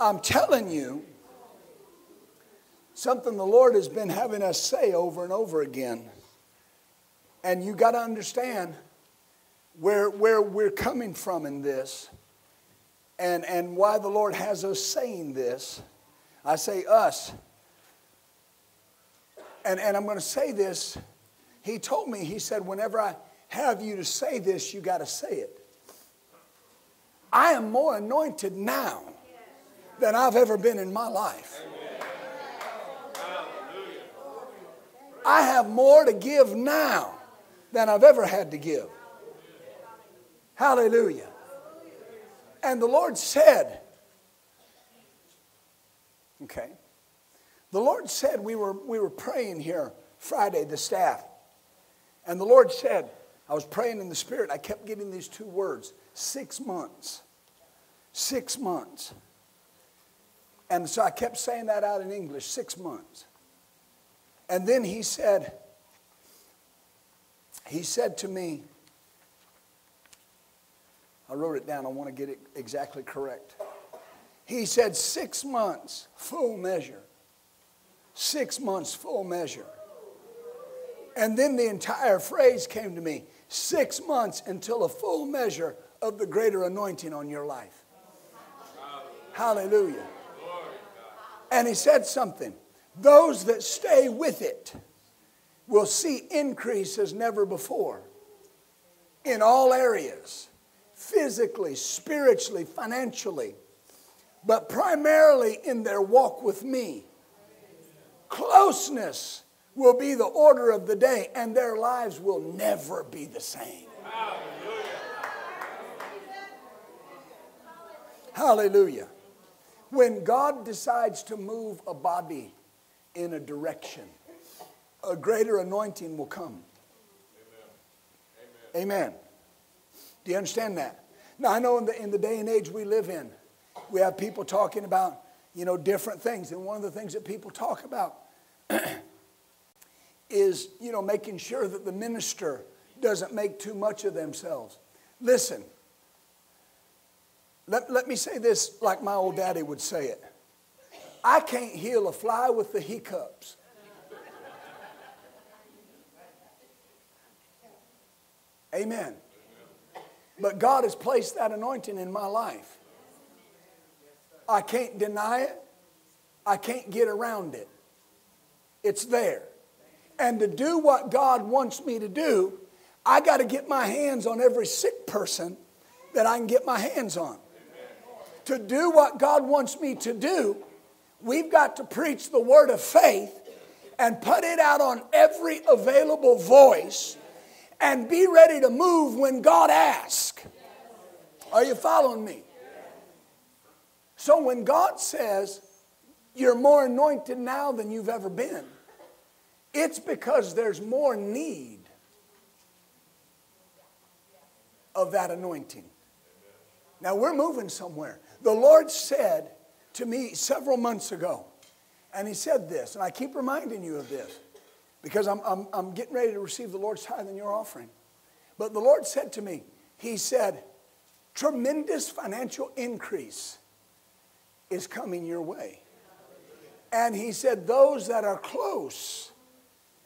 I'm telling you something the Lord has been having us say over and over again. And you got to understand where, where we're coming from in this and, and why the Lord has us saying this. I say us. And, and I'm going to say this. He told me, he said, whenever I have you to say this, you got to say it. I am more anointed now than I've ever been in my life. I have more to give now than I've ever had to give. Hallelujah. And the Lord said, okay, the Lord said, we were, we were praying here Friday, the staff, and the Lord said, I was praying in the Spirit, I kept getting these two words six months. Six months. And so I kept saying that out in English six months. And then he said, he said to me, I wrote it down, I want to get it exactly correct. He said, six months, full measure. Six months, full measure. And then the entire phrase came to me six months until a full measure of the greater anointing on your life. Hallelujah. And he said something. Those that stay with it will see increase as never before in all areas physically, spiritually, financially, but primarily in their walk with me. Closeness will be the order of the day, and their lives will never be the same. Hallelujah. When God decides to move a body in a direction, a greater anointing will come. Amen. Amen. Do you understand that? Now, I know in the, in the day and age we live in, we have people talking about, you know, different things. And one of the things that people talk about is, you know, making sure that the minister doesn't make too much of themselves. Listen, let, let me say this like my old daddy would say it I can't heal a fly with the hiccups. Amen. But God has placed that anointing in my life. I can't deny it. I can't get around it. It's there. And to do what God wants me to do, I got to get my hands on every sick person that I can get my hands on. To do what God wants me to do, we've got to preach the word of faith and put it out on every available voice and be ready to move when God asks. Are you following me? So when God says, You're more anointed now than you've ever been, it's because there's more need of that anointing. Now we're moving somewhere. The Lord said to me several months ago, and He said this, and I keep reminding you of this because I'm, I'm, I'm getting ready to receive the Lord's tithe and your offering. But the Lord said to me, He said, tremendous financial increase is coming your way. And He said, those that are close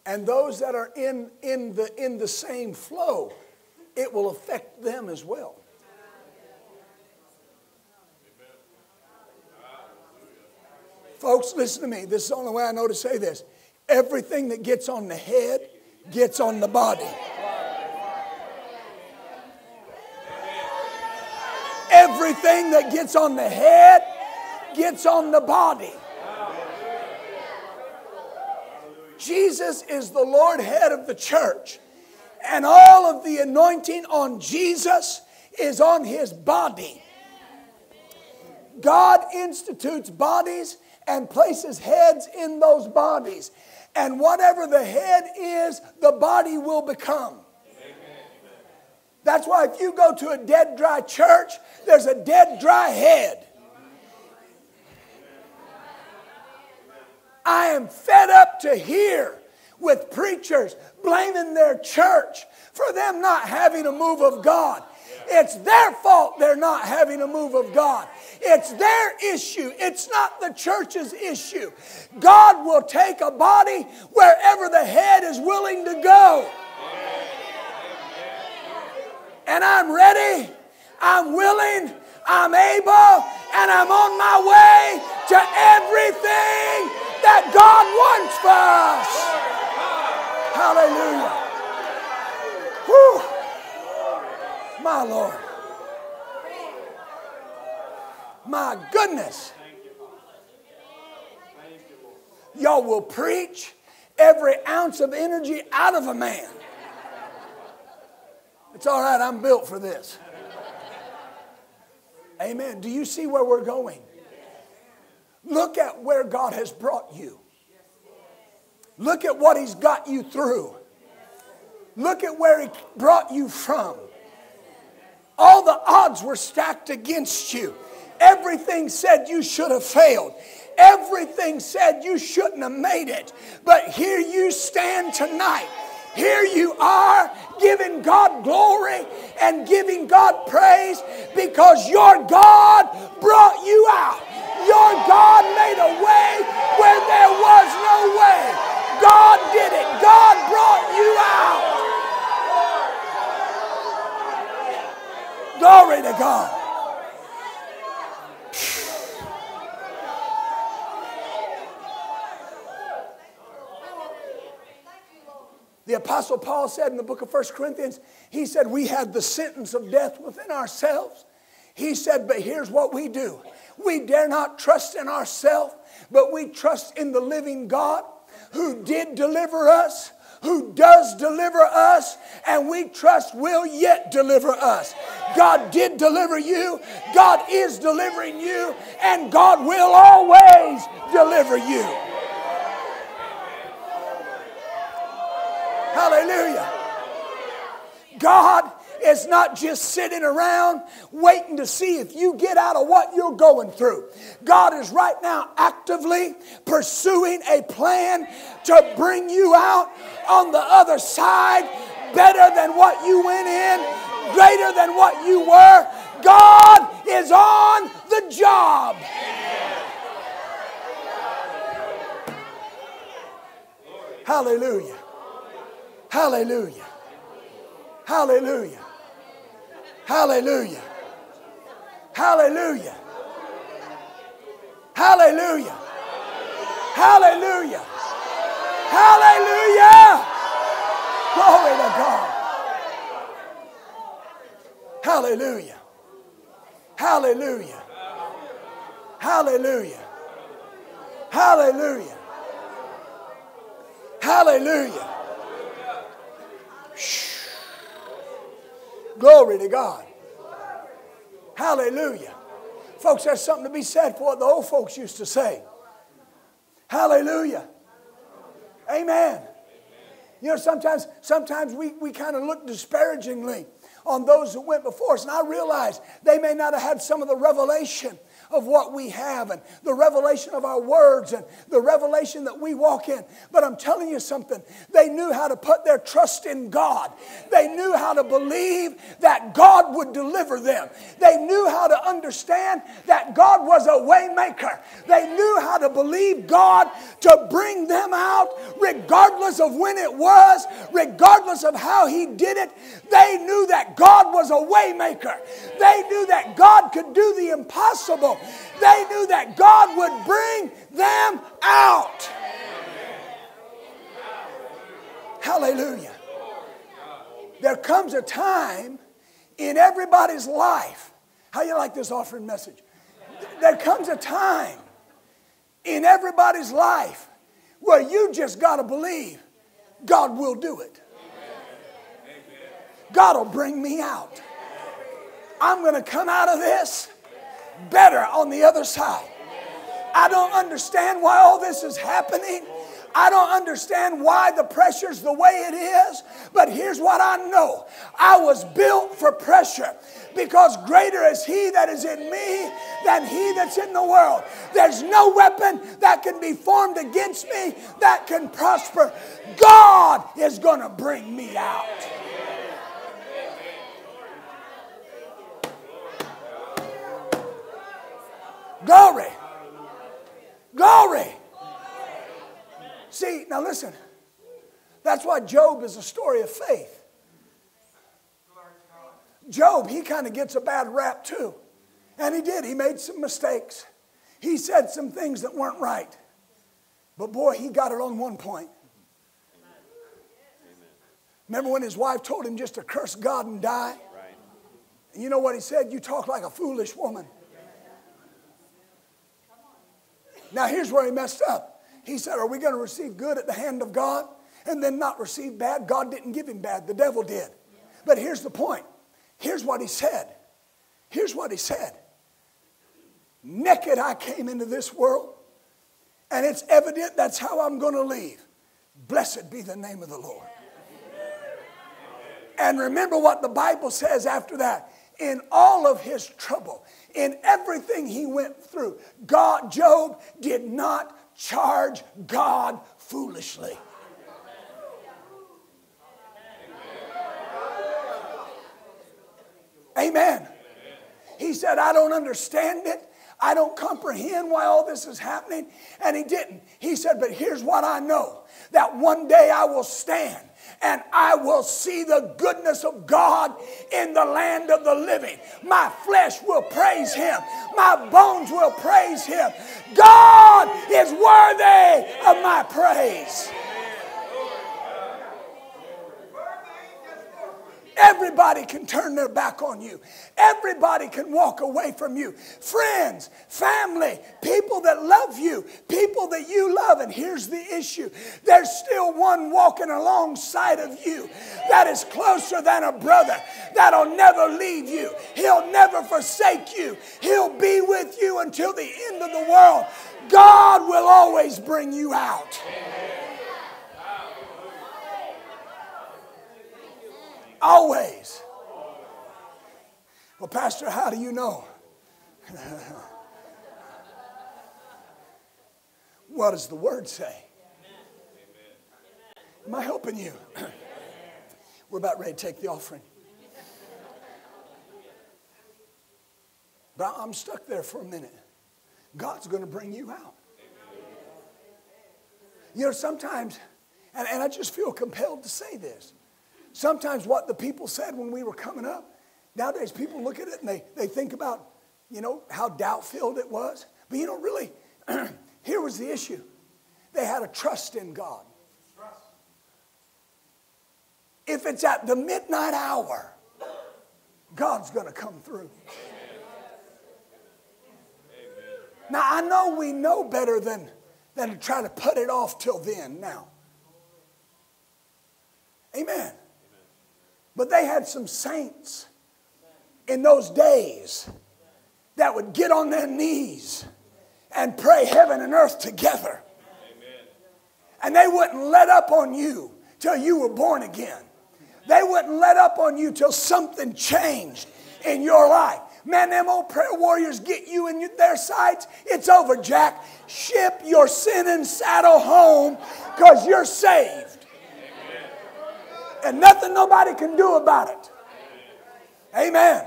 and those that are in, in, the, in the same flow, it will affect them as well. Folks, listen to me. This is the only way I know to say this. Everything that gets on the head gets on the body. Everything that gets on the head gets on the body. Jesus is the Lord head of the church. And all of the anointing on Jesus is on his body. God institutes bodies and places heads in those bodies. And whatever the head is, the body will become. That's why if you go to a dead, dry church, there's a dead, dry head. I am fed up to hear with preachers blaming their church for them not having a move of God. It's their fault they're not having a move of God. It's their issue. It's not the church's issue. God will take a body wherever the head is willing to go. And I'm ready, I'm willing, I'm able, and I'm on my way to everything that God wants for us. Hallelujah. Whew. My Lord. My goodness. Y'all will preach every ounce of energy out of a man. It's all right, I'm built for this. Amen. Do you see where we're going? Look at where God has brought you. Look at what He's got you through. Look at where He brought you from. All the odds were stacked against you. Everything said you should have failed. Everything said you shouldn't have made it. But here you stand tonight. Here you are giving God glory and giving God praise because your God brought you out. Your God made a way where there was no way. God did it. God brought you out. Glory to God. The Apostle Paul said in the book of 1 Corinthians, he said, We had the sentence of death within ourselves. He said, But here's what we do we dare not trust in ourselves, but we trust in the living God who did deliver us, who does deliver us, and we trust will yet deliver us. God did deliver you, God is delivering you, and God will always deliver you. Hallelujah. God is not just sitting around waiting to see if you get out of what you're going through. God is right now actively pursuing a plan to bring you out on the other side better than what you went in, greater than what you were. God is on the job. Hallelujah. Hallelujah. Hallelujah. Hallelujah. Hallelujah. Hallelujah. Hallelujah. Hallelujah. Glory to God. Hallelujah. Hallelujah. Hallelujah. Hallelujah. Hallelujah. Glory to God. Hallelujah. Folks, there's something to be said for what the old folks used to say. Hallelujah. Amen. You know, sometimes, sometimes we, we kind of look disparagingly on those that went before us. And I realize they may not have had some of the revelation of what we have and the revelation of our words and the revelation that we walk in. But I'm telling you something, they knew how to put their trust in God. They knew how to believe that God would deliver them. They knew how to understand that God was a waymaker. They knew how to believe God to bring them out regardless of when it was, regardless of how he did it. They knew that God was a waymaker. They knew that God could do the impossible. They knew that God would bring them out. Hallelujah. There comes a time in everybody's life. How you like this offering message? There comes a time in everybody's life where you just got to believe God will do it. God will bring me out. I'm going to come out of this better on the other side. I don't understand why all this is happening. I don't understand why the pressure's the way it is, but here's what I know I was built for pressure because greater is He that is in me than He that's in the world. There's no weapon that can be formed against me that can prosper. God is going to bring me out. Glory. Glory. See, now listen. That's why Job is a story of faith. Job, he kind of gets a bad rap too. And he did. He made some mistakes. He said some things that weren't right. But boy, he got it on one point. Remember when his wife told him just to curse God and die? Right. You know what he said? You talk like a foolish woman. Now, here's where he messed up. He said, Are we going to receive good at the hand of God and then not receive bad? God didn't give him bad, the devil did. But here's the point. Here's what he said. Here's what he said. Naked I came into this world, and it's evident that's how I'm going to leave. Blessed be the name of the Lord. And remember what the Bible says after that. In all of his trouble, in everything he went through, God, Job did not charge God foolishly. Amen. He said, I don't understand it. I don't comprehend why all this is happening. And he didn't. He said, But here's what I know that one day I will stand and I will see the goodness of God in the land of the living. My flesh will praise him, my bones will praise him. God is worthy of my praise. Everybody can turn their back on you. Everybody can walk away from you. Friends, family, people that love you, people that you love. And here's the issue there's still one walking alongside of you that is closer than a brother, that'll never leave you. He'll never forsake you. He'll be with you until the end of the world. God will always bring you out. Always. Well, Pastor, how do you know? what does the word say? Am I helping you? We're about ready to take the offering. But I'm stuck there for a minute. God's going to bring you out. You know, sometimes, and, and I just feel compelled to say this. Sometimes what the people said when we were coming up, nowadays people look at it and they, they think about, you know, how doubt filled it was. But you know, really, here was the issue they had a trust in God. If it's at the midnight hour, God's going to come through. Now, I know we know better than, than to try to put it off till then now. Amen. But they had some saints in those days that would get on their knees and pray heaven and earth together. And they wouldn't let up on you till you were born again. They wouldn't let up on you till something changed in your life. Man, them old prayer warriors get you in their sights. It's over, Jack. Ship your sin and saddle home because you're saved and nothing nobody can do about it. Amen.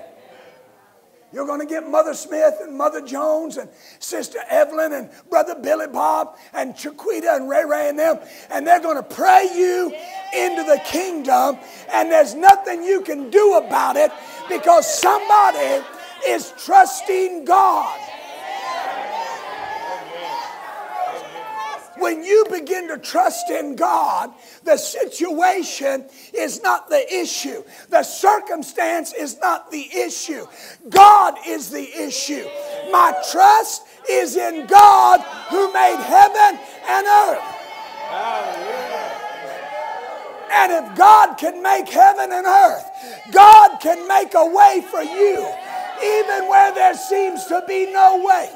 You're going to get Mother Smith and Mother Jones and Sister Evelyn and Brother Billy Bob and Chiquita and Ray Ray and them, and they're going to pray you into the kingdom, and there's nothing you can do about it because somebody is trusting God. When you begin to trust in God, the situation is not the issue. The circumstance is not the issue. God is the issue. My trust is in God who made heaven and earth. And if God can make heaven and earth, God can make a way for you, even where there seems to be no way.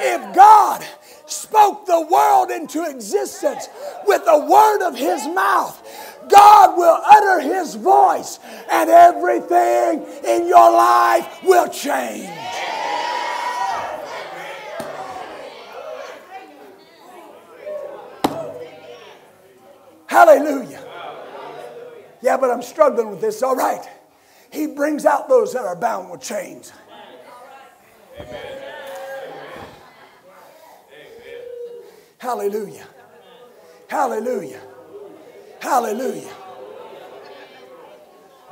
If God spoke the world into existence with the word of his mouth, God will utter his voice and everything in your life will change. Hallelujah. Yeah, but I'm struggling with this. All right. He brings out those that are bound with chains. Amen. Hallelujah. Hallelujah. Hallelujah.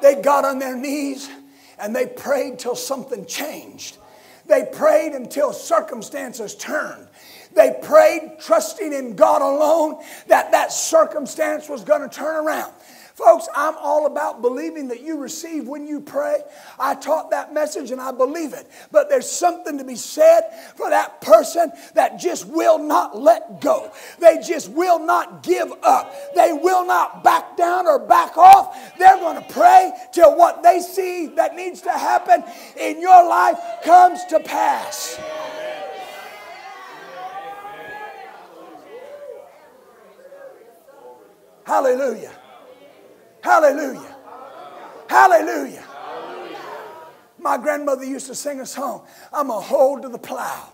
They got on their knees and they prayed till something changed. They prayed until circumstances turned. They prayed trusting in God alone that that circumstance was going to turn around. Folks, I'm all about believing that you receive when you pray. I taught that message and I believe it. But there's something to be said for that person that just will not let go. They just will not give up. They will not back down or back off. They're going to pray till what they see that needs to happen in your life comes to pass. Hallelujah. Hallelujah. Hallelujah. My grandmother used to sing a song I'm going to hold to the plow.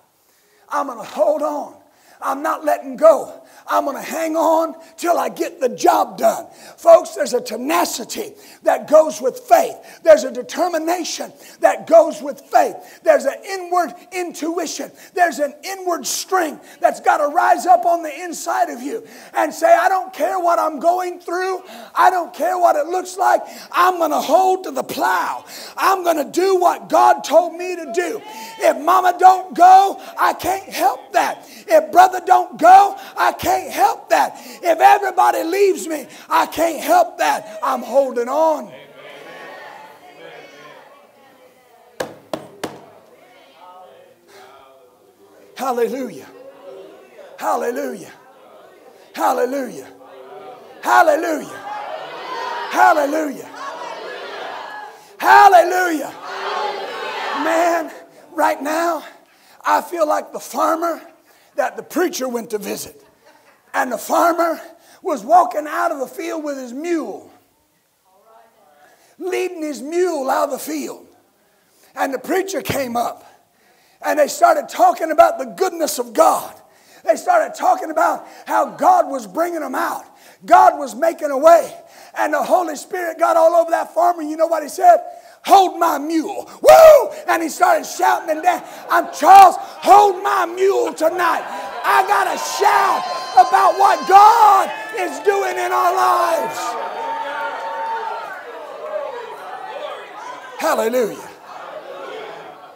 I'm going to hold on. I'm not letting go. I'm going to hang on till I get the job done. Folks, there's a tenacity that goes with faith. There's a determination that goes with faith. There's an inward intuition. There's an inward strength that's got to rise up on the inside of you and say, I don't care what I'm going through. I don't care what it looks like. I'm going to hold to the plow. I'm going to do what God told me to do. If mama don't go, I can't help that. If brother don't go, I can't help that. If everybody leaves me, I can't help that. I'm holding on. Hallelujah. Hallelujah. Hallelujah. Hallelujah. Hallelujah. Hallelujah. Man, right now, I feel like the farmer that the preacher went to visit. And the farmer was walking out of the field with his mule, leading his mule out of the field. And the preacher came up and they started talking about the goodness of God. They started talking about how God was bringing them out, God was making a way. And the Holy Spirit got all over that farmer. You know what he said? Hold my mule. Woo! And he started shouting and dancing. I'm Charles, hold my mule tonight. I got to shout about what God is doing in our lives. Hallelujah.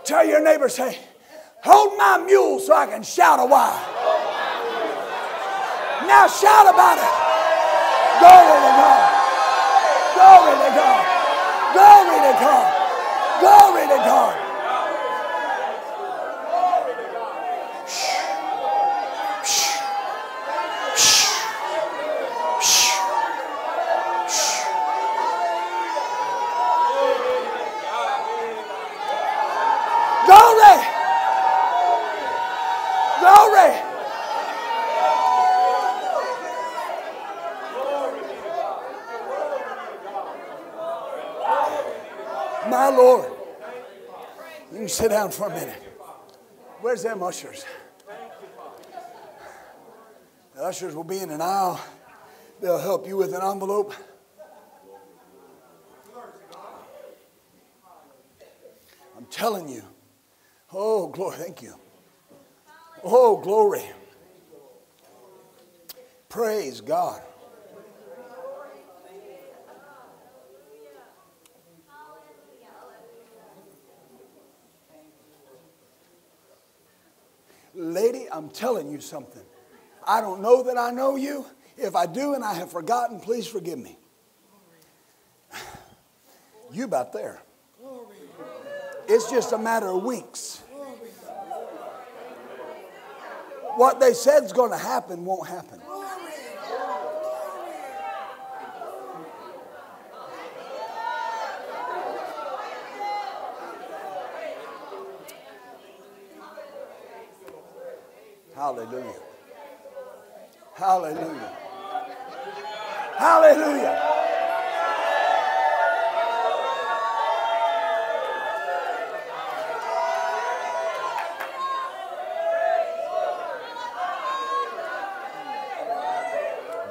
Tell your neighbor, say, hold my mule so I can shout a while. Now shout about it. To God. Glory to God. Glory. Glory. My Lord. You can sit down for a minute. Where's them ushers? The ushers will be in an aisle. They'll help you with an envelope. I'm telling you. Oh, glory. Thank you. Oh, glory. Praise God. Lady, I'm telling you something. I don't know that I know you. If I do and I have forgotten, please forgive me. You about there. It's just a matter of weeks. What they said is going to happen won't happen. Hallelujah. Hallelujah. Hallelujah.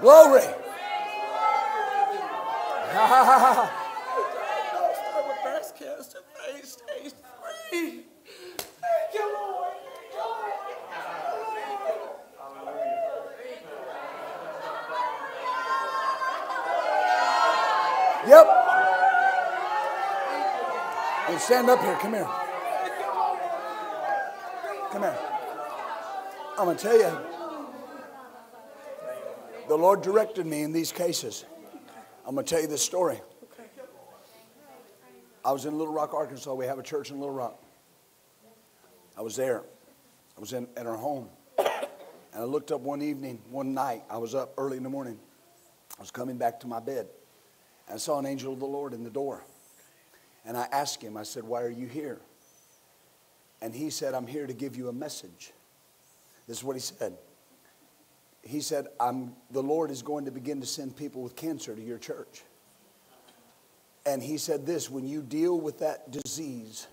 Glory. Start with breast cancer, phase stage three. Thank you, Lord. And stand up here. Come here. Come here. I'm going to tell you, the Lord directed me in these cases. I'm going to tell you this story. I was in Little Rock, Arkansas. We have a church in Little Rock. I was there. I was in, at our home. And I looked up one evening, one night. I was up early in the morning. I was coming back to my bed. And I saw an angel of the Lord in the door. And I asked him, I said, Why are you here? And he said, I'm here to give you a message. This is what he said. He said, I'm, The Lord is going to begin to send people with cancer to your church. And he said this when you deal with that disease,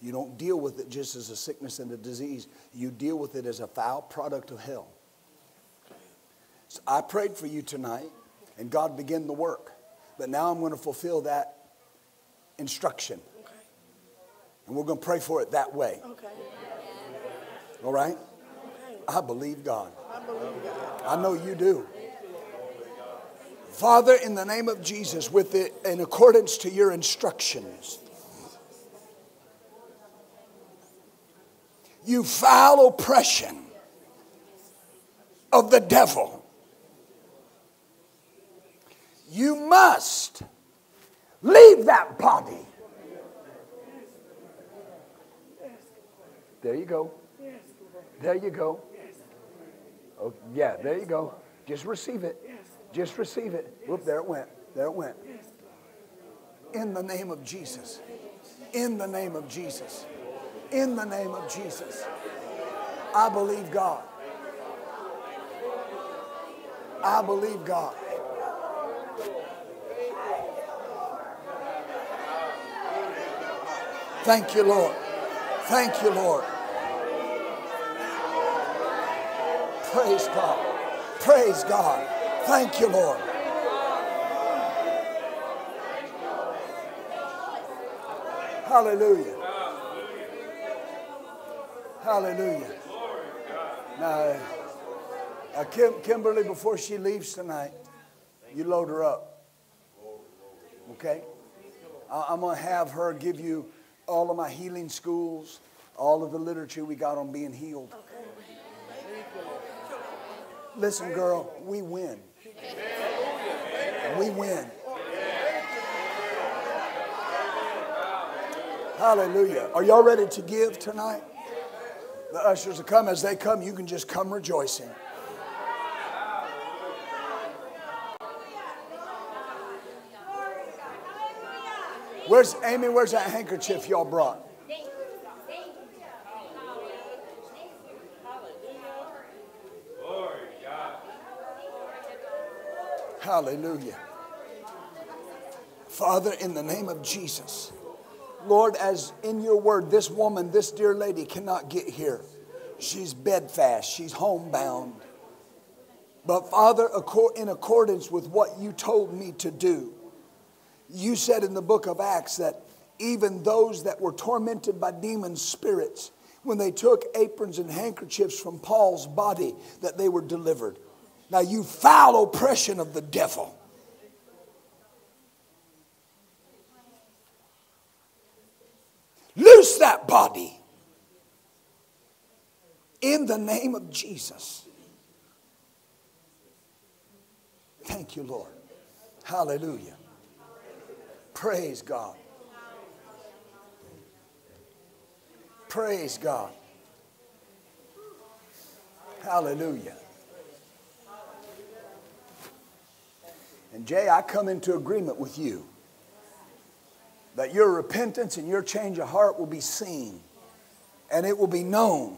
you don't deal with it just as a sickness and a disease, you deal with it as a foul product of hell. So I prayed for you tonight, and God began the work. But now I'm going to fulfill that instruction. Okay. And we're going to pray for it that way. Okay. All right? Okay. I believe God. I believe God. I know you do. Father, in the name of Jesus, with it in accordance to your instructions, you foul oppression of the devil, you must leave that body. There you go. There you go. Oh, yeah, there you go. Just receive it. Just receive it. Whoop, there it went. There it went. In the name of Jesus. In the name of Jesus. In the name of Jesus. I believe God. I believe God. Thank you, Lord. Thank you, Lord. Praise God. Praise God. Thank you, Lord. Hallelujah. Hallelujah. Now, uh, Kim, Kimberly, before she leaves tonight, you load her up. Okay? I'm going to have her give you all of my healing schools, all of the literature we got on being healed. Listen, girl, we win. We win. Hallelujah. Are y'all ready to give tonight? The ushers will come. As they come, you can just come rejoicing. Where's Amy? Where's that handkerchief y'all brought? Hallelujah. Father, in the name of Jesus, Lord, as in your word, this woman, this dear lady cannot get here. She's bedfast, she's homebound. But Father, in accordance with what you told me to do, you said in the book of Acts that even those that were tormented by demon spirits, when they took aprons and handkerchiefs from Paul's body, that they were delivered. Now, you foul oppression of the devil. Loose that body in the name of Jesus. Thank you, Lord. Hallelujah. Praise God. Praise God. Hallelujah. And Jay, I come into agreement with you that your repentance and your change of heart will be seen and it will be known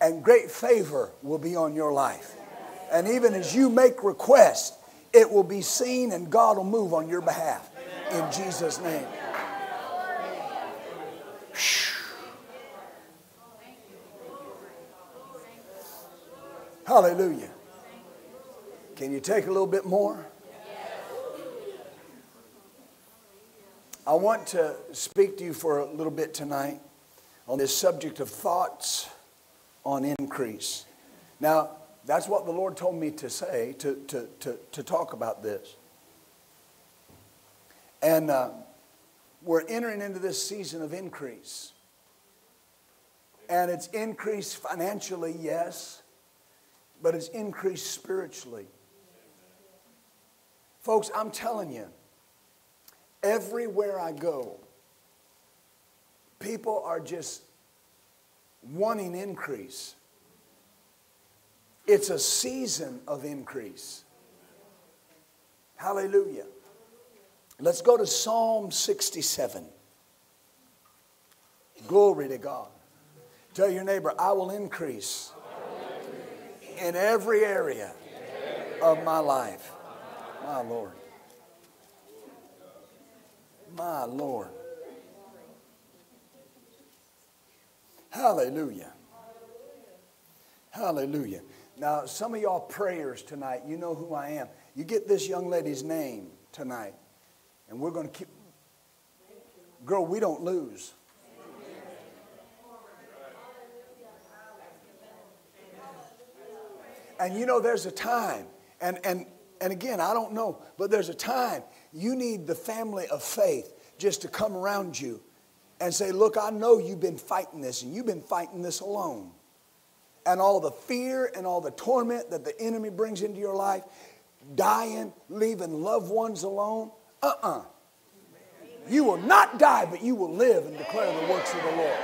and great favor will be on your life. And even as you make requests, it will be seen and God will move on your behalf in Jesus' name. Hallelujah. Can you take a little bit more? I want to speak to you for a little bit tonight on this subject of thoughts on increase. Now, that's what the Lord told me to say, to, to, to, to talk about this. And uh, we're entering into this season of increase. And it's increased financially, yes, but it's increased spiritually. Folks, I'm telling you, everywhere I go, people are just wanting increase. It's a season of increase. Hallelujah. Let's go to Psalm 67. Glory to God. Tell your neighbor, I will increase in every area of my life. My Lord. My Lord. Hallelujah. Hallelujah. Now, some of y'all prayers tonight, you know who I am. You get this young lady's name tonight, and we're going to keep. Girl, we don't lose. And you know, there's a time, and, and, and again, I don't know, but there's a time you need the family of faith just to come around you and say, Look, I know you've been fighting this, and you've been fighting this alone. And all the fear and all the torment that the enemy brings into your life, dying, leaving loved ones alone, uh uh-uh. uh. You will not die, but you will live and declare the works of the Lord.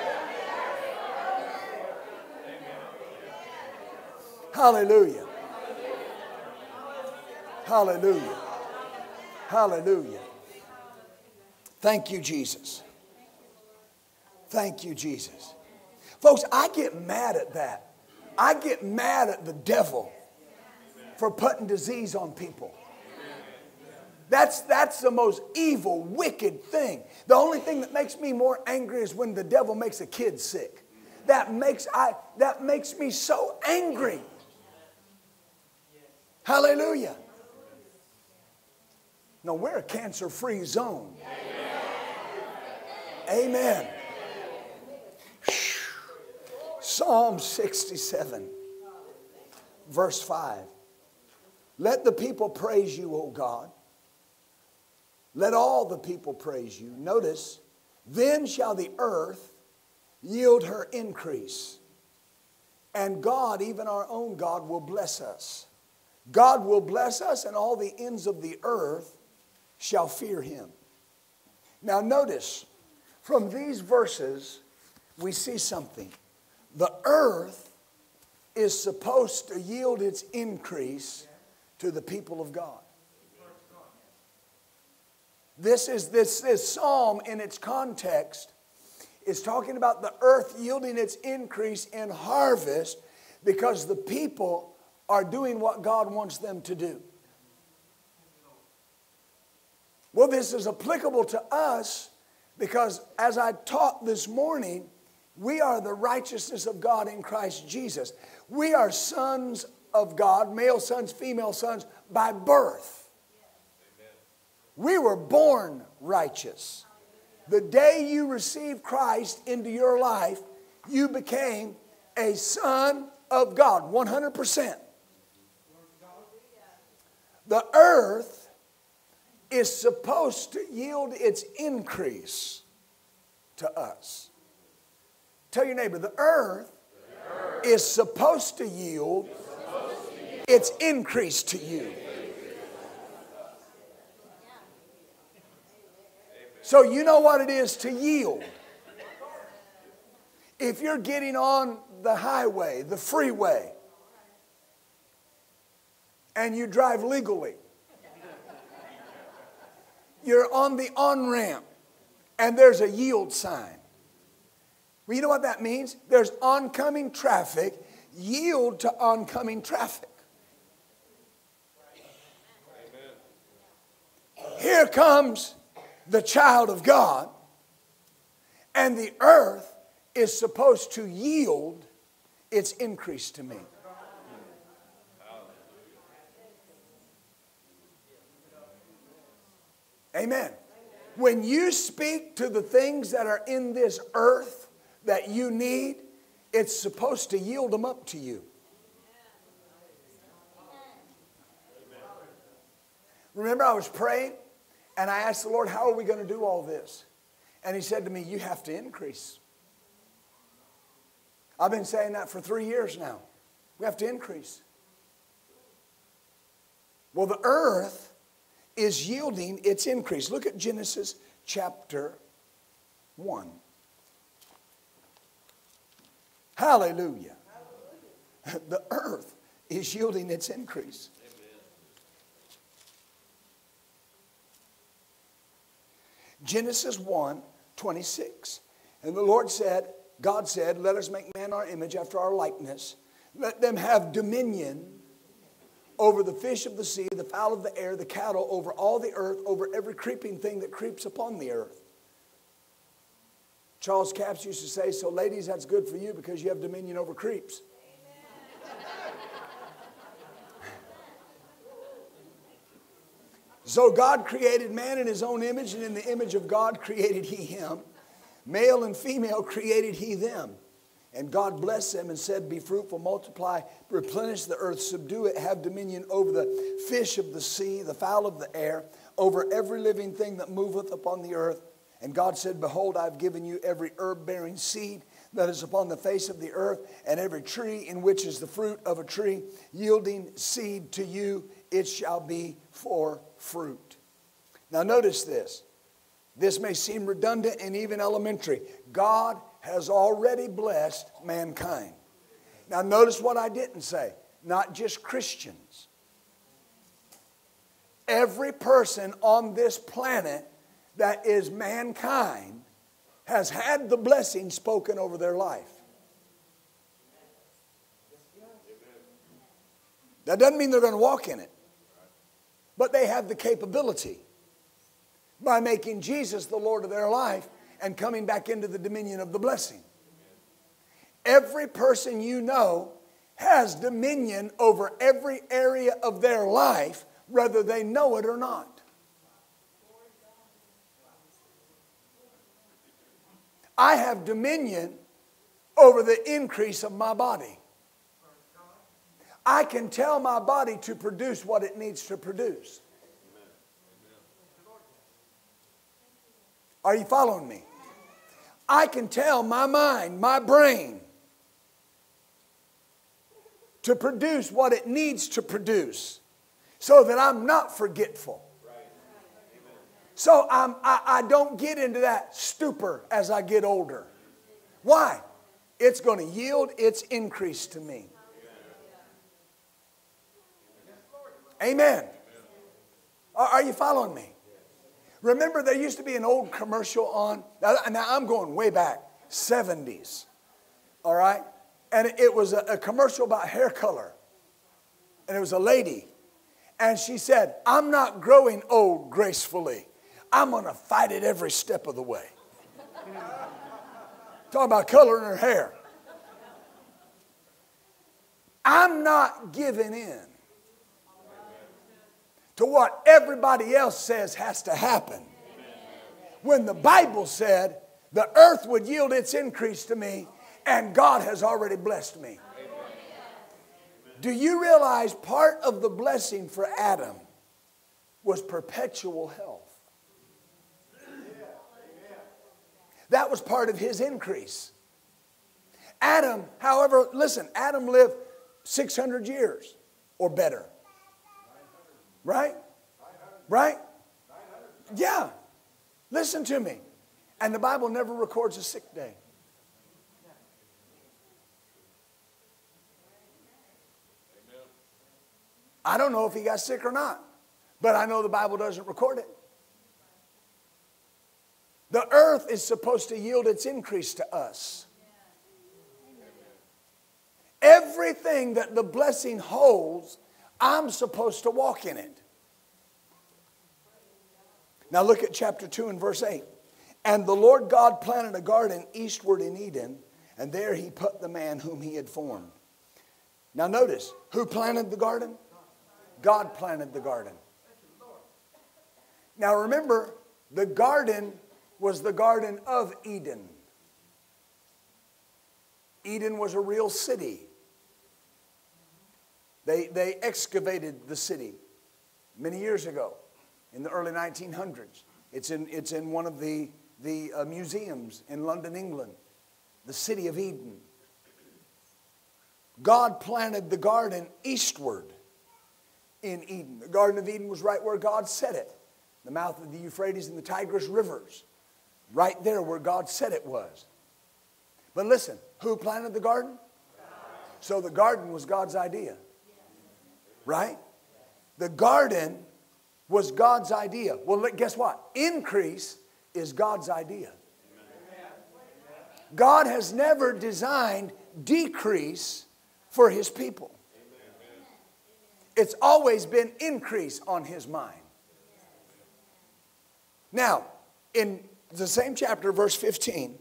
Hallelujah. Hallelujah. Hallelujah. Thank you, Jesus. Thank you, Jesus. Folks, I get mad at that. I get mad at the devil for putting disease on people. That's, that's the most evil, wicked thing. The only thing that makes me more angry is when the devil makes a kid sick. That makes, I, that makes me so angry. Hallelujah. No, we're a cancer free zone. Amen. Psalm 67, verse 5. Let the people praise you, O God. Let all the people praise you. Notice, then shall the earth yield her increase. And God, even our own God, will bless us. God will bless us, and all the ends of the earth shall fear him. Now, notice from these verses, we see something. The earth is supposed to yield its increase to the people of God. This is this, this psalm in its context is talking about the earth yielding its increase in harvest because the people are doing what God wants them to do. Well, this is applicable to us because as I taught this morning, we are the righteousness of God in Christ Jesus. We are sons of God, male sons, female sons, by birth. We were born righteous. The day you received Christ into your life, you became a son of God, 100%. The earth is supposed to yield its increase to us. Tell your neighbor, the earth, the earth is supposed to yield, supposed to yield its increase to you. So, you know what it is to yield. If you're getting on the highway, the freeway, and you drive legally. You're on the on ramp and there's a yield sign. Well, you know what that means? There's oncoming traffic, yield to oncoming traffic. Here comes the child of God, and the earth is supposed to yield its increase to me. Amen. When you speak to the things that are in this earth that you need, it's supposed to yield them up to you. Remember, I was praying and I asked the Lord, How are we going to do all this? And he said to me, You have to increase. I've been saying that for three years now. We have to increase. Well, the earth is yielding its increase. Look at Genesis chapter 1. Hallelujah. The earth is yielding its increase. Genesis 1 26. And the Lord said, God said, Let us make man our image after our likeness. Let them have dominion over the fish of the sea, the fowl of the air, the cattle, over all the earth, over every creeping thing that creeps upon the earth. Charles Capps used to say, So, ladies, that's good for you because you have dominion over creeps. So, God created man in his own image, and in the image of God created he him. Male and female created he them. And God blessed them and said, Be fruitful, multiply, replenish the earth, subdue it, have dominion over the fish of the sea, the fowl of the air, over every living thing that moveth upon the earth. And God said, Behold, I've given you every herb bearing seed that is upon the face of the earth, and every tree in which is the fruit of a tree, yielding seed to you, it shall be for fruit. Now, notice this. This may seem redundant and even elementary. God has already blessed mankind. Now, notice what I didn't say not just Christians. Every person on this planet that is mankind has had the blessing spoken over their life. That doesn't mean they're going to walk in it, but they have the capability by making Jesus the Lord of their life and coming back into the dominion of the blessing. Every person you know has dominion over every area of their life, whether they know it or not. I have dominion over the increase of my body. I can tell my body to produce what it needs to produce. Are you following me? I can tell my mind, my brain, to produce what it needs to produce so that I'm not forgetful. So I'm, I, I don't get into that stupor as I get older. Why? It's going to yield its increase to me. Amen. Are, you following me? Remember, there used to be an old commercial on, now, now I'm going way back, 70s, all right? And it was a, a commercial about hair color. And it was a lady. And she said, I'm not growing old gracefully. I'm going to fight it every step of the way. Talking about coloring her hair. I'm not giving in to what everybody else says has to happen. When the Bible said the earth would yield its increase to me, and God has already blessed me. Do you realize part of the blessing for Adam was perpetual health? That was part of his increase. Adam, however, listen, Adam lived 600 years or better. Right? Right? Yeah. Listen to me. And the Bible never records a sick day. I don't know if he got sick or not, but I know the Bible doesn't record it. The earth is supposed to yield its increase to us. Everything that the blessing holds I'm supposed to walk in it. Now look at chapter 2 and verse 8. And the Lord God planted a garden eastward in Eden, and there he put the man whom he had formed. Now notice, who planted the garden? God planted the garden. Now remember, the garden was the Garden of Eden. Eden was a real city. They, they excavated the city many years ago in the early 1900s. It's in, it's in one of the, the uh, museums in London, England, the city of Eden. God planted the garden eastward in Eden. The Garden of Eden was right where God set it, the mouth of the Euphrates and the Tigris rivers, right there where God said it was. But listen, who planted the garden? So the garden was God's idea, right? The garden was God's idea. Well, guess what? Increase is God's idea. God has never designed decrease for his people. It's always been increase on his mind. Now, in the same chapter, verse 15,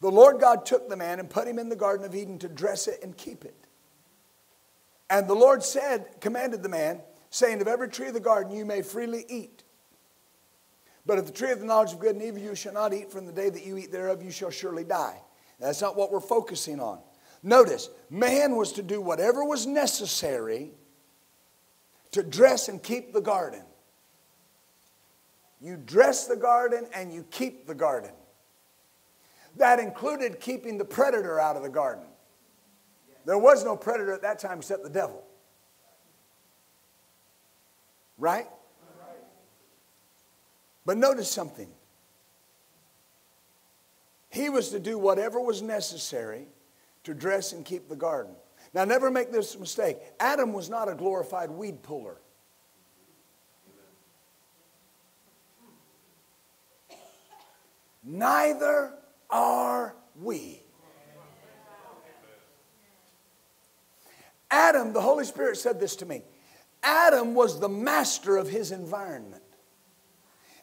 the Lord God took the man and put him in the Garden of Eden to dress it and keep it. And the Lord said, commanded the man, saying, Of every tree of the garden you may freely eat. But of the tree of the knowledge of good and evil you shall not eat, from the day that you eat thereof you shall surely die. That's not what we're focusing on. Notice, man was to do whatever was necessary to dress and keep the garden. You dress the garden and you keep the garden. That included keeping the predator out of the garden. There was no predator at that time except the devil. Right? But notice something. He was to do whatever was necessary to dress and keep the garden. Now, never make this mistake. Adam was not a glorified weed puller. Neither are we. Adam, the Holy Spirit said this to me. Adam was the master of his environment.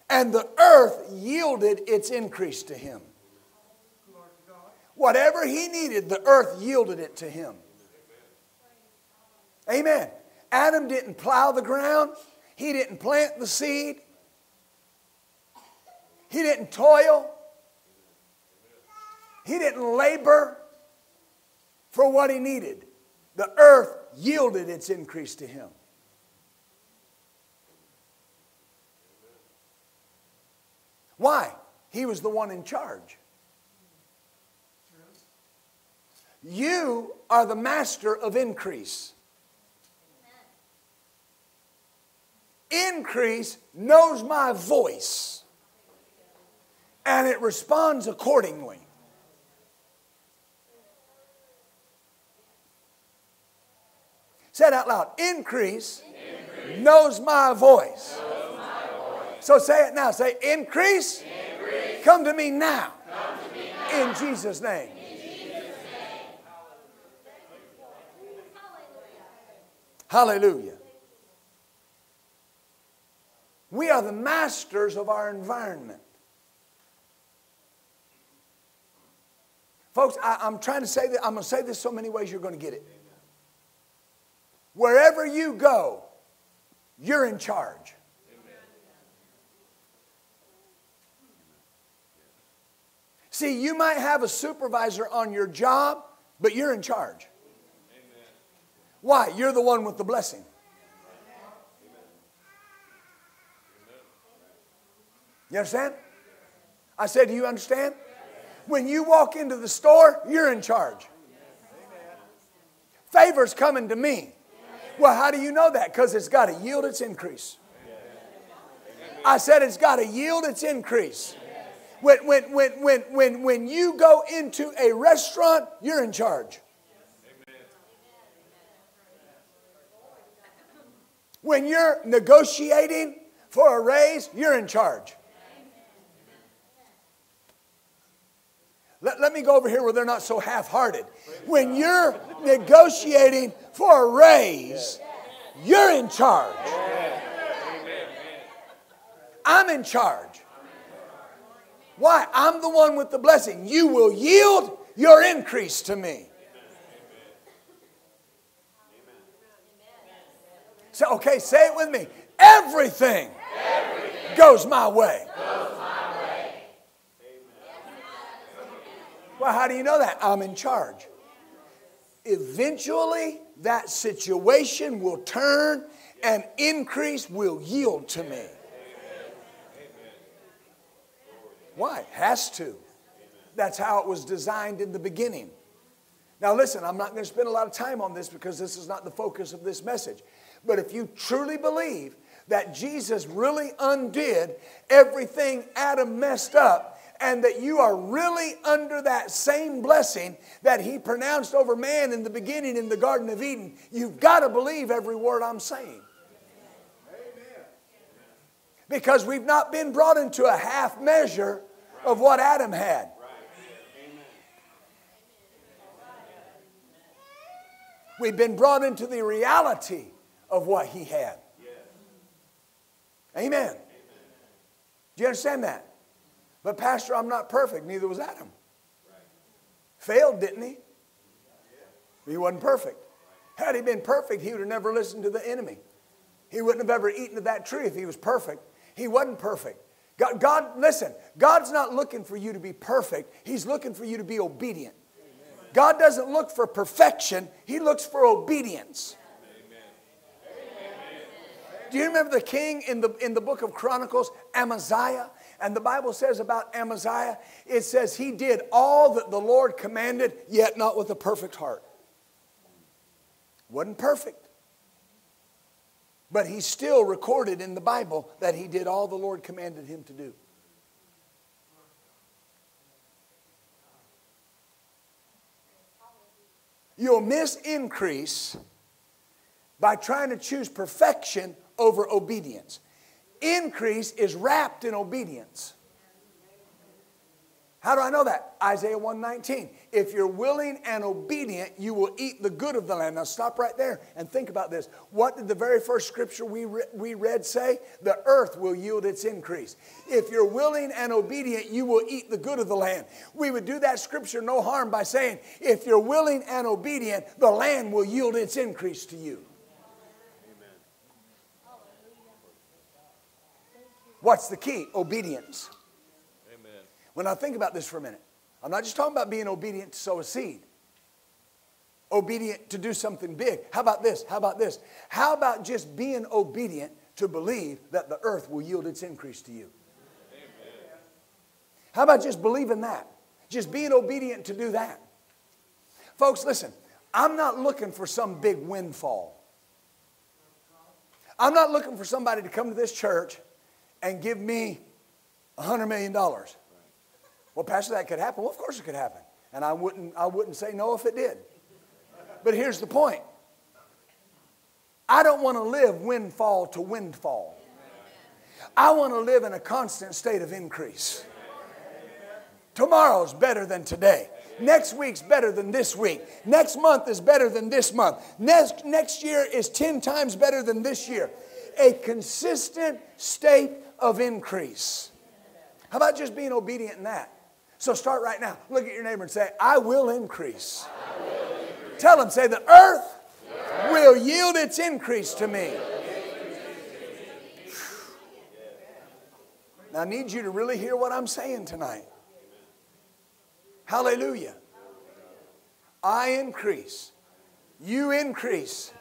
And the earth yielded its increase to him. Whatever he needed, the earth yielded it to him. Amen. Adam didn't plow the ground, he didn't plant the seed, he didn't toil, he didn't labor for what he needed. The earth yielded its increase to him. Why? He was the one in charge. You are the master of increase. Increase knows my voice and it responds accordingly. Say it out loud. Increase, increase. Knows, my voice. knows my voice. So say it now. Say, increase, increase. Come, to me now. In Jesus' name. Hallelujah. We are the masters of our environment. Folks, I, am trying to say that, I'm going to say this so many ways you're going to get it. Wherever you go, you're in charge. See, you might have a supervisor on your job, but you're in charge. Why? You're the one with the blessing. You understand? I said, Do you understand? When you walk into the store, you're in charge. Favor's coming to me. Well, how do you know that? Because it's got to yield its increase. I said it's got to yield its increase. When, when, when, when, when, when you go into a restaurant, you're in charge. When you're negotiating for a raise, you're in charge. Let, let me go over here where they're not so half hearted. When you're negotiating for a raise, you're in charge. I'm in charge. Why? I'm the one with the blessing. You will yield your increase to me. So, okay, say it with me. Everything, Everything goes my way. Goes my way. Well, how do you know that? I'm in charge. Eventually, that situation will turn and increase will yield to me. Why? Has to. That's how it was designed in the beginning. Now, listen, I'm not going to spend a lot of time on this because this is not the focus of this message. But if you truly believe that Jesus really undid everything Adam messed up, and that you are really under that same blessing that he pronounced over man in the beginning in the Garden of Eden, you've got to believe every word I'm saying. Because we've not been brought into a half measure of what Adam had. We've been brought into the reality of what he had. Amen. Do you understand that? But, Pastor, I'm not perfect. Neither was Adam. Failed, didn't he? He wasn't perfect. Had he been perfect, he would have never listened to the enemy. He wouldn't have ever eaten of that tree if he was perfect. He wasn't perfect. God, God, listen, God's not looking for you to be perfect, He's looking for you to be obedient. God doesn't look for perfection, He looks for obedience. Do you remember the king in the, in the book of Chronicles, Amaziah? And the Bible says about Amaziah, it says he did all that the Lord commanded, yet not with a perfect heart. Wasn't perfect. But he's still recorded in the Bible that he did all the Lord commanded him to do. You'll miss increase by trying to choose perfection over obedience. Increase is wrapped in obedience. How do I know that? Isaiah 119. If you're willing and obedient, you will eat the good of the land. Now stop right there and think about this. What did the very first scripture we, re- we read say? The earth will yield its increase. If you're willing and obedient, you will eat the good of the land. We would do that scripture no harm by saying, if you're willing and obedient, the land will yield its increase to you. What's the key? Obedience. Amen. When I think about this for a minute, I'm not just talking about being obedient to sow a seed, obedient to do something big. How about this? How about this? How about just being obedient to believe that the earth will yield its increase to you? Amen. How about just believing that? Just being obedient to do that. Folks, listen, I'm not looking for some big windfall. I'm not looking for somebody to come to this church and give me $100 million. Well, Pastor, that could happen. Well, of course it could happen. And I wouldn't, I wouldn't say no if it did. But here's the point I don't want to live windfall to windfall. I want to live in a constant state of increase. Tomorrow's better than today. Next week's better than this week. Next month is better than this month. Next, next year is 10 times better than this year. A consistent state of increase. How about just being obedient in that? So start right now. Look at your neighbor and say, I will increase. I will increase. Tell them, say, the earth, the earth will yield its increase to me. Now, I need you to really hear what I'm saying tonight. Hallelujah. I increase. You increase.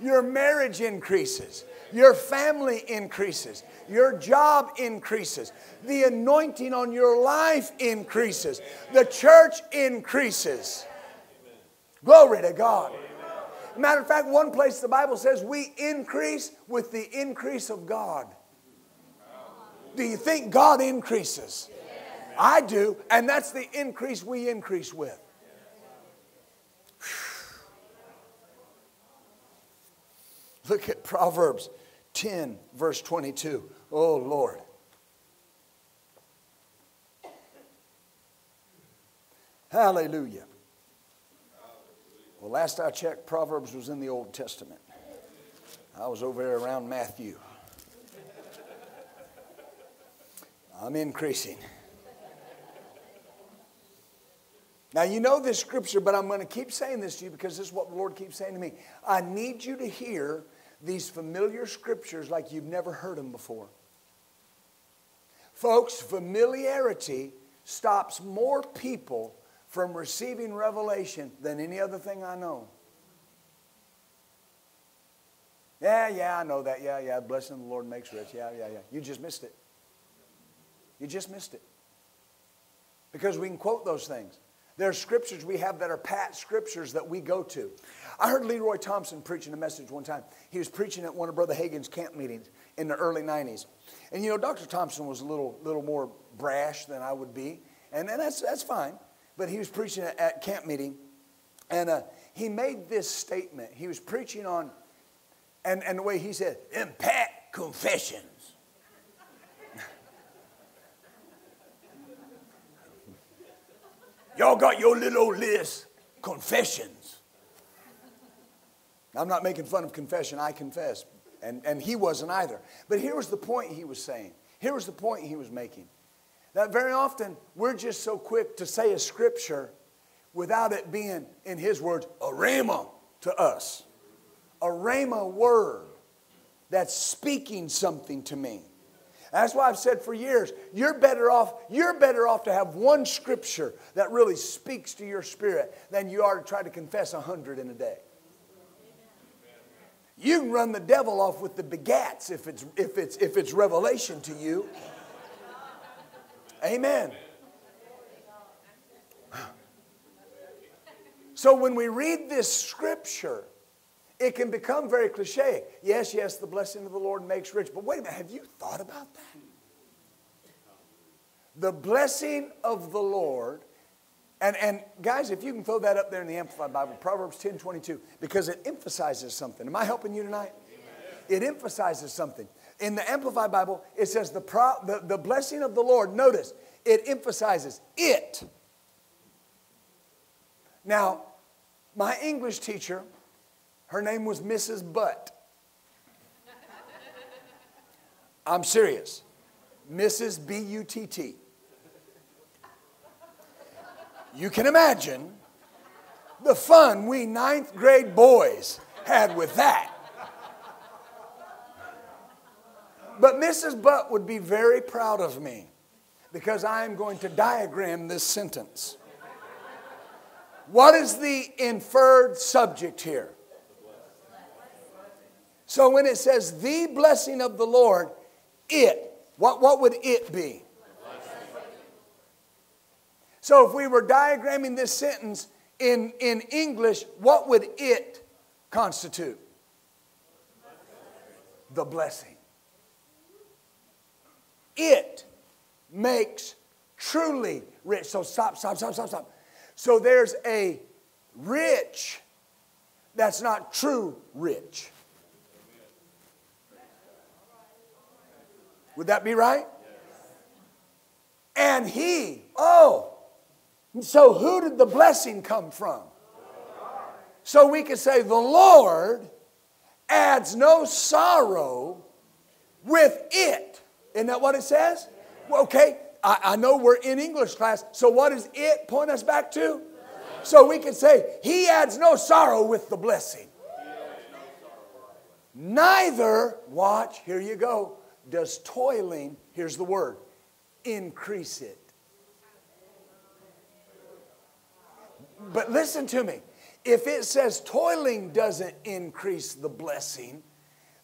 Your marriage increases. Your family increases. Your job increases. The anointing on your life increases. The church increases. Glory to God. Matter of fact, one place the Bible says we increase with the increase of God. Do you think God increases? I do, and that's the increase we increase with. Look at Proverbs 10, verse 22. Oh, Lord. Hallelujah. Well, last I checked, Proverbs was in the Old Testament. I was over there around Matthew. I'm increasing. Now, you know this scripture, but I'm going to keep saying this to you because this is what the Lord keeps saying to me. I need you to hear these familiar scriptures like you've never heard them before. Folks, familiarity stops more people from receiving revelation than any other thing I know. Yeah, yeah, I know that. Yeah, yeah, blessing the Lord makes rich. Yeah, yeah, yeah. You just missed it. You just missed it. because we can quote those things. There are scriptures we have that are pat scriptures that we go to. I heard Leroy Thompson preaching a message one time. He was preaching at one of Brother Hagin's camp meetings in the early 90s. And you know, Dr. Thompson was a little, little more brash than I would be, and, and that's, that's fine. But he was preaching at, at camp meeting, and uh, he made this statement. He was preaching on, and, and the way he said, impact pat confessions. Y'all got your little list, confessions. I'm not making fun of confession, I confess. And, and he wasn't either. But here was the point he was saying. Here was the point he was making. That very often we're just so quick to say a scripture without it being, in his words, a rhema to us. A rhema word that's speaking something to me. That's why I've said for years, you're better off, you're better off to have one scripture that really speaks to your spirit than you are to try to confess a hundred in a day. You can run the devil off with the begats if it's if it's if it's revelation to you. Amen. So when we read this scripture, it can become very cliche. Yes, yes, the blessing of the Lord makes rich. But wait a minute, have you thought about that? The blessing of the Lord, and, and guys, if you can throw that up there in the Amplified Bible, Proverbs 10 22, because it emphasizes something. Am I helping you tonight? It emphasizes something. In the Amplified Bible, it says the, pro, the, the blessing of the Lord, notice, it emphasizes it. Now, my English teacher, her name was Mrs. Butt. I'm serious. Mrs. B U T T. You can imagine the fun we ninth grade boys had with that. But Mrs. Butt would be very proud of me because I am going to diagram this sentence. What is the inferred subject here? So when it says the blessing of the Lord, it, what, what would it be? So if we were diagramming this sentence in, in English, what would it constitute? The blessing. It makes truly rich. So stop, stop, stop, stop, stop. So there's a rich that's not true rich. Would that be right? And he, oh, so who did the blessing come from? So we could say, the Lord adds no sorrow with it. Isn't that what it says? Okay, I, I know we're in English class, so what does it point us back to? So we could say, He adds no sorrow with the blessing. Neither, watch, here you go, does toiling, here's the word, increase it. But listen to me. If it says toiling doesn't increase the blessing,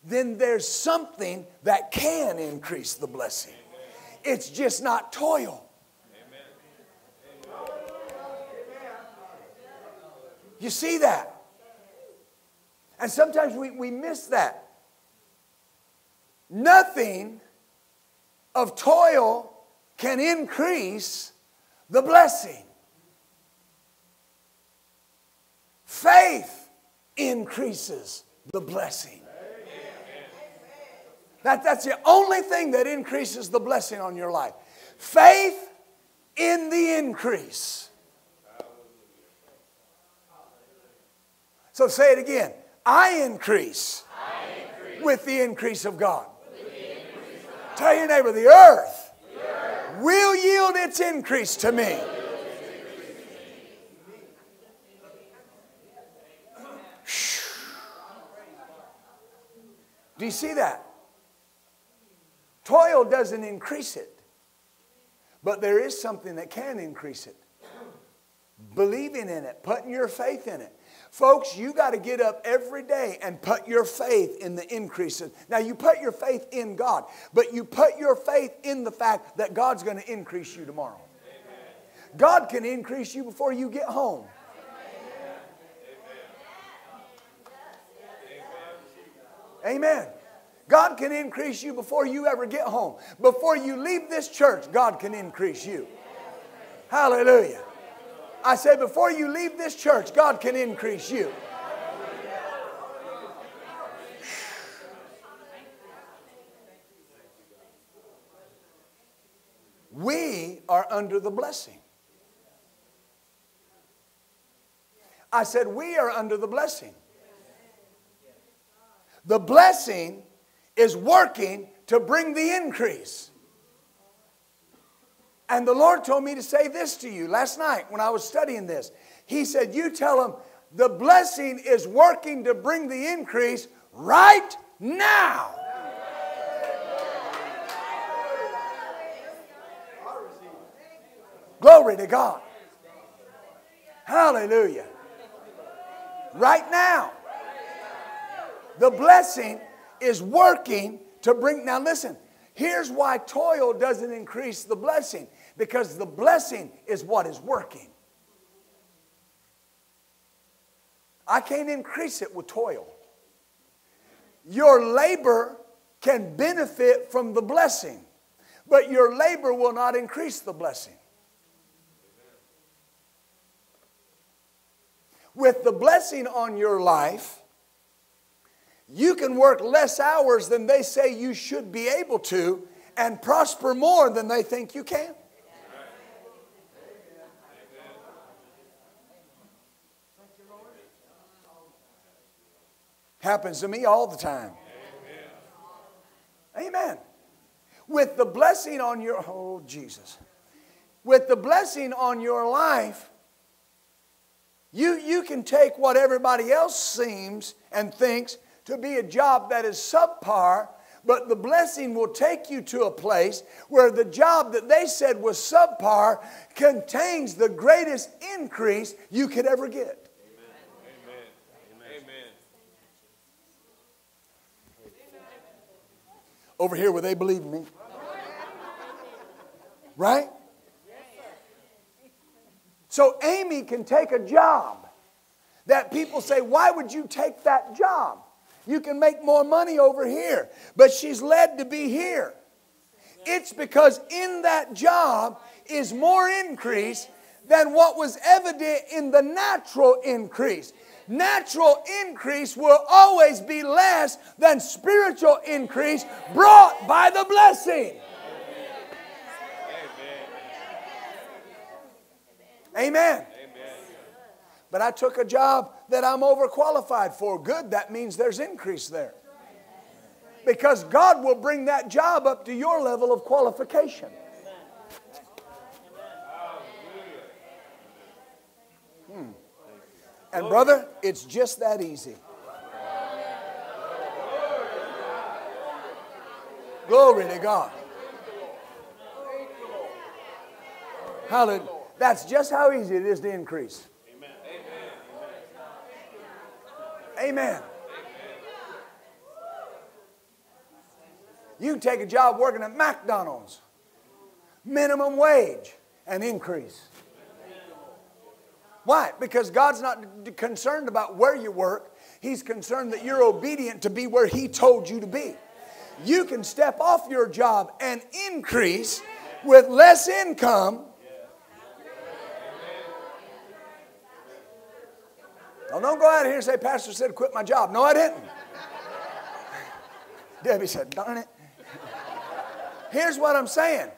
then there's something that can increase the blessing. It's just not toil. You see that? And sometimes we, we miss that. Nothing of toil can increase the blessing. Faith increases the blessing. That, that's the only thing that increases the blessing on your life. Faith in the increase. So say it again. I increase, I increase. with the increase of God. Tell your neighbor, the earth, will yield its increase to me. Do you see that? Toil doesn't increase it, but there is something that can increase it. Believing in it, putting your faith in it. Folks, you got to get up every day and put your faith in the increases. Now, you put your faith in God, but you put your faith in the fact that God's going to increase you tomorrow. God can increase you before you get home. Amen. God can increase you before you ever get home. Before you leave this church, God can increase you. Hallelujah. I say, before you leave this church, God can increase you. We are under the blessing. I said, We are under the blessing. The blessing is working to bring the increase. And the Lord told me to say this to you last night when I was studying this. He said, You tell them the blessing is working to bring the increase right now. Glory to God. Hallelujah. Right now. The blessing is working to bring. Now, listen, here's why toil doesn't increase the blessing because the blessing is what is working. I can't increase it with toil. Your labor can benefit from the blessing, but your labor will not increase the blessing. With the blessing on your life, you can work less hours than they say you should be able to and prosper more than they think you can. Happens to me all the time. Amen. Amen. With the blessing on your, oh Jesus, with the blessing on your life, you, you can take what everybody else seems and thinks to be a job that is subpar, but the blessing will take you to a place where the job that they said was subpar contains the greatest increase you could ever get. Amen. Amen. Amen. Over here where they believe me. Right? So Amy can take a job that people say, Why would you take that job? You can make more money over here. But she's led to be here. It's because in that job is more increase than what was evident in the natural increase. Natural increase will always be less than spiritual increase brought by the blessing. Amen. Amen. But I took a job that I'm overqualified for. Good, that means there's increase there. Because God will bring that job up to your level of qualification. And, brother, it's just that easy. Glory to God. Hallelujah. That's just how easy it is to increase. Amen. Amen. You take a job working at McDonald's, minimum wage, and increase. Why? Because God's not concerned about where you work, He's concerned that you're obedient to be where He told you to be. You can step off your job and increase with less income Now, don't go out here and say, Pastor said quit my job. No, I didn't. Debbie said, darn it. Here's what I'm saying.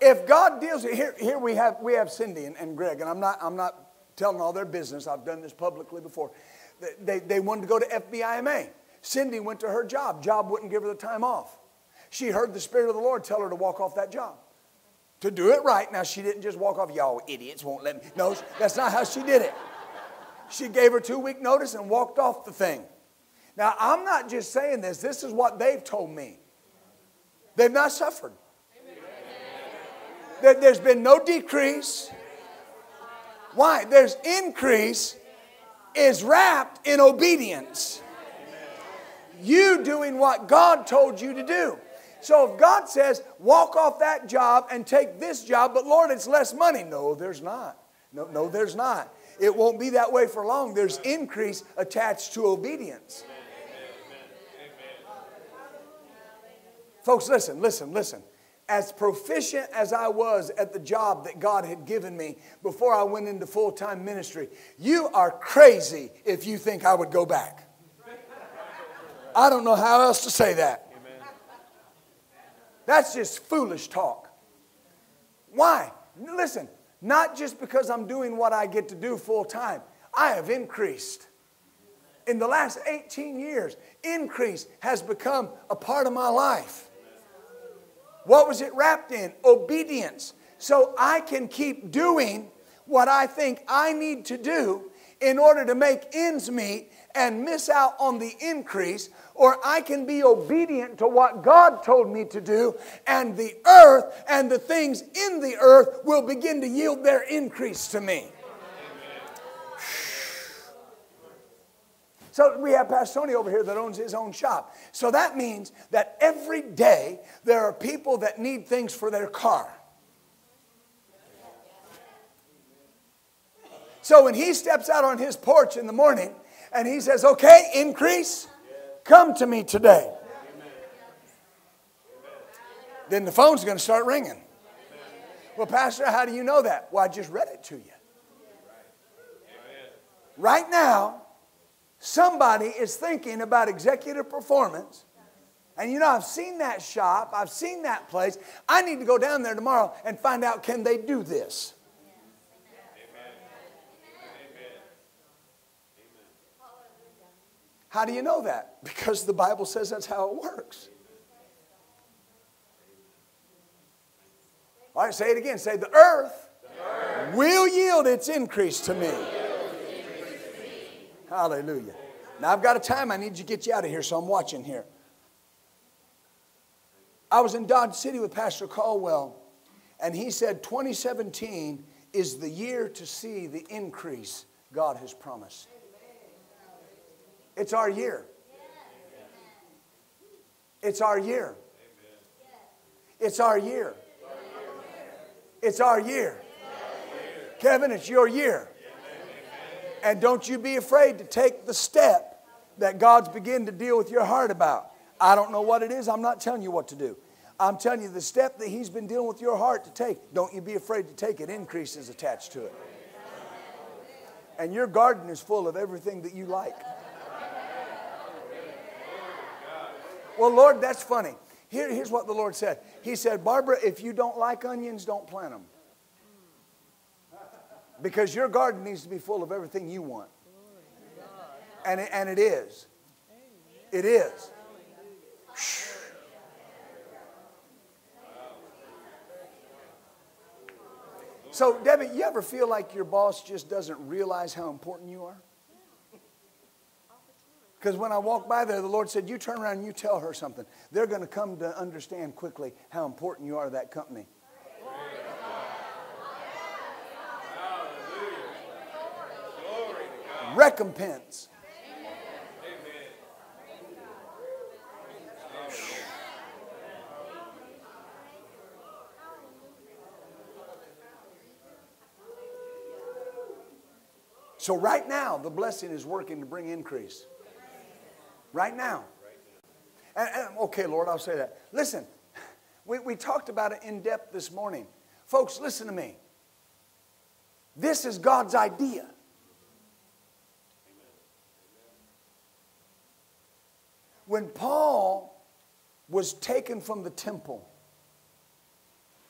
If God deals here, here we have we have Cindy and, and Greg, and I'm not I'm not telling all their business. I've done this publicly before. They, they, wanted to go to FBIMA. Cindy went to her job. Job wouldn't give her the time off. She heard the Spirit of the Lord tell her to walk off that job. To do it right. Now, she didn't just walk off, y'all idiots won't let me. No, that's not how she did it. She gave her two week notice and walked off the thing. Now, I'm not just saying this, this is what they've told me. They've not suffered. There's been no decrease. Why? There's increase is wrapped in obedience. You doing what God told you to do. So if God says, walk off that job and take this job, but Lord, it's less money. No, there's not. No, no, there's not. It won't be that way for long. There's increase attached to obedience. Folks, listen, listen, listen. As proficient as I was at the job that God had given me before I went into full time ministry, you are crazy if you think I would go back. I don't know how else to say that. That's just foolish talk. Why? Listen, not just because I'm doing what I get to do full time, I have increased. In the last 18 years, increase has become a part of my life. What was it wrapped in? Obedience. So I can keep doing what I think I need to do in order to make ends meet and miss out on the increase, or I can be obedient to what God told me to do, and the earth and the things in the earth will begin to yield their increase to me. So we have Pastor Tony over here that owns his own shop. So that means that every day there are people that need things for their car. So when he steps out on his porch in the morning and he says, Okay, increase, come to me today. Then the phone's going to start ringing. Well, Pastor, how do you know that? Well, I just read it to you. Right now, somebody is thinking about executive performance. And you know, I've seen that shop, I've seen that place. I need to go down there tomorrow and find out can they do this? How do you know that? Because the Bible says that's how it works. All right, say it again. Say, the earth, the earth. will yield its increase to me. Hallelujah. Now I've got a time I need to get you out of here, so I'm watching here. I was in Dodge City with Pastor Caldwell, and he said 2017 is the year to see the increase God has promised. It's our year. It's our year. It's our year. It's our year. Kevin, it's your year. And don't you be afraid to take the step that God's beginning to deal with your heart about. I don't know what it is. I'm not telling you what to do. I'm telling you the step that He's been dealing with your heart to take. Don't you be afraid to take it. Increase is attached to it. And your garden is full of everything that you like. Well, Lord, that's funny. Here, here's what the Lord said He said, Barbara, if you don't like onions, don't plant them. Because your garden needs to be full of everything you want. And it, and it is. It is. So, Debbie, you ever feel like your boss just doesn't realize how important you are? Because when I walked by there, the Lord said, You turn around and you tell her something. They're going to come to understand quickly how important you are to that company. Recompense. So, right now, the blessing is working to bring increase. Right now. And, and, okay, Lord, I'll say that. Listen, we, we talked about it in depth this morning. Folks, listen to me. This is God's idea. When Paul was taken from the temple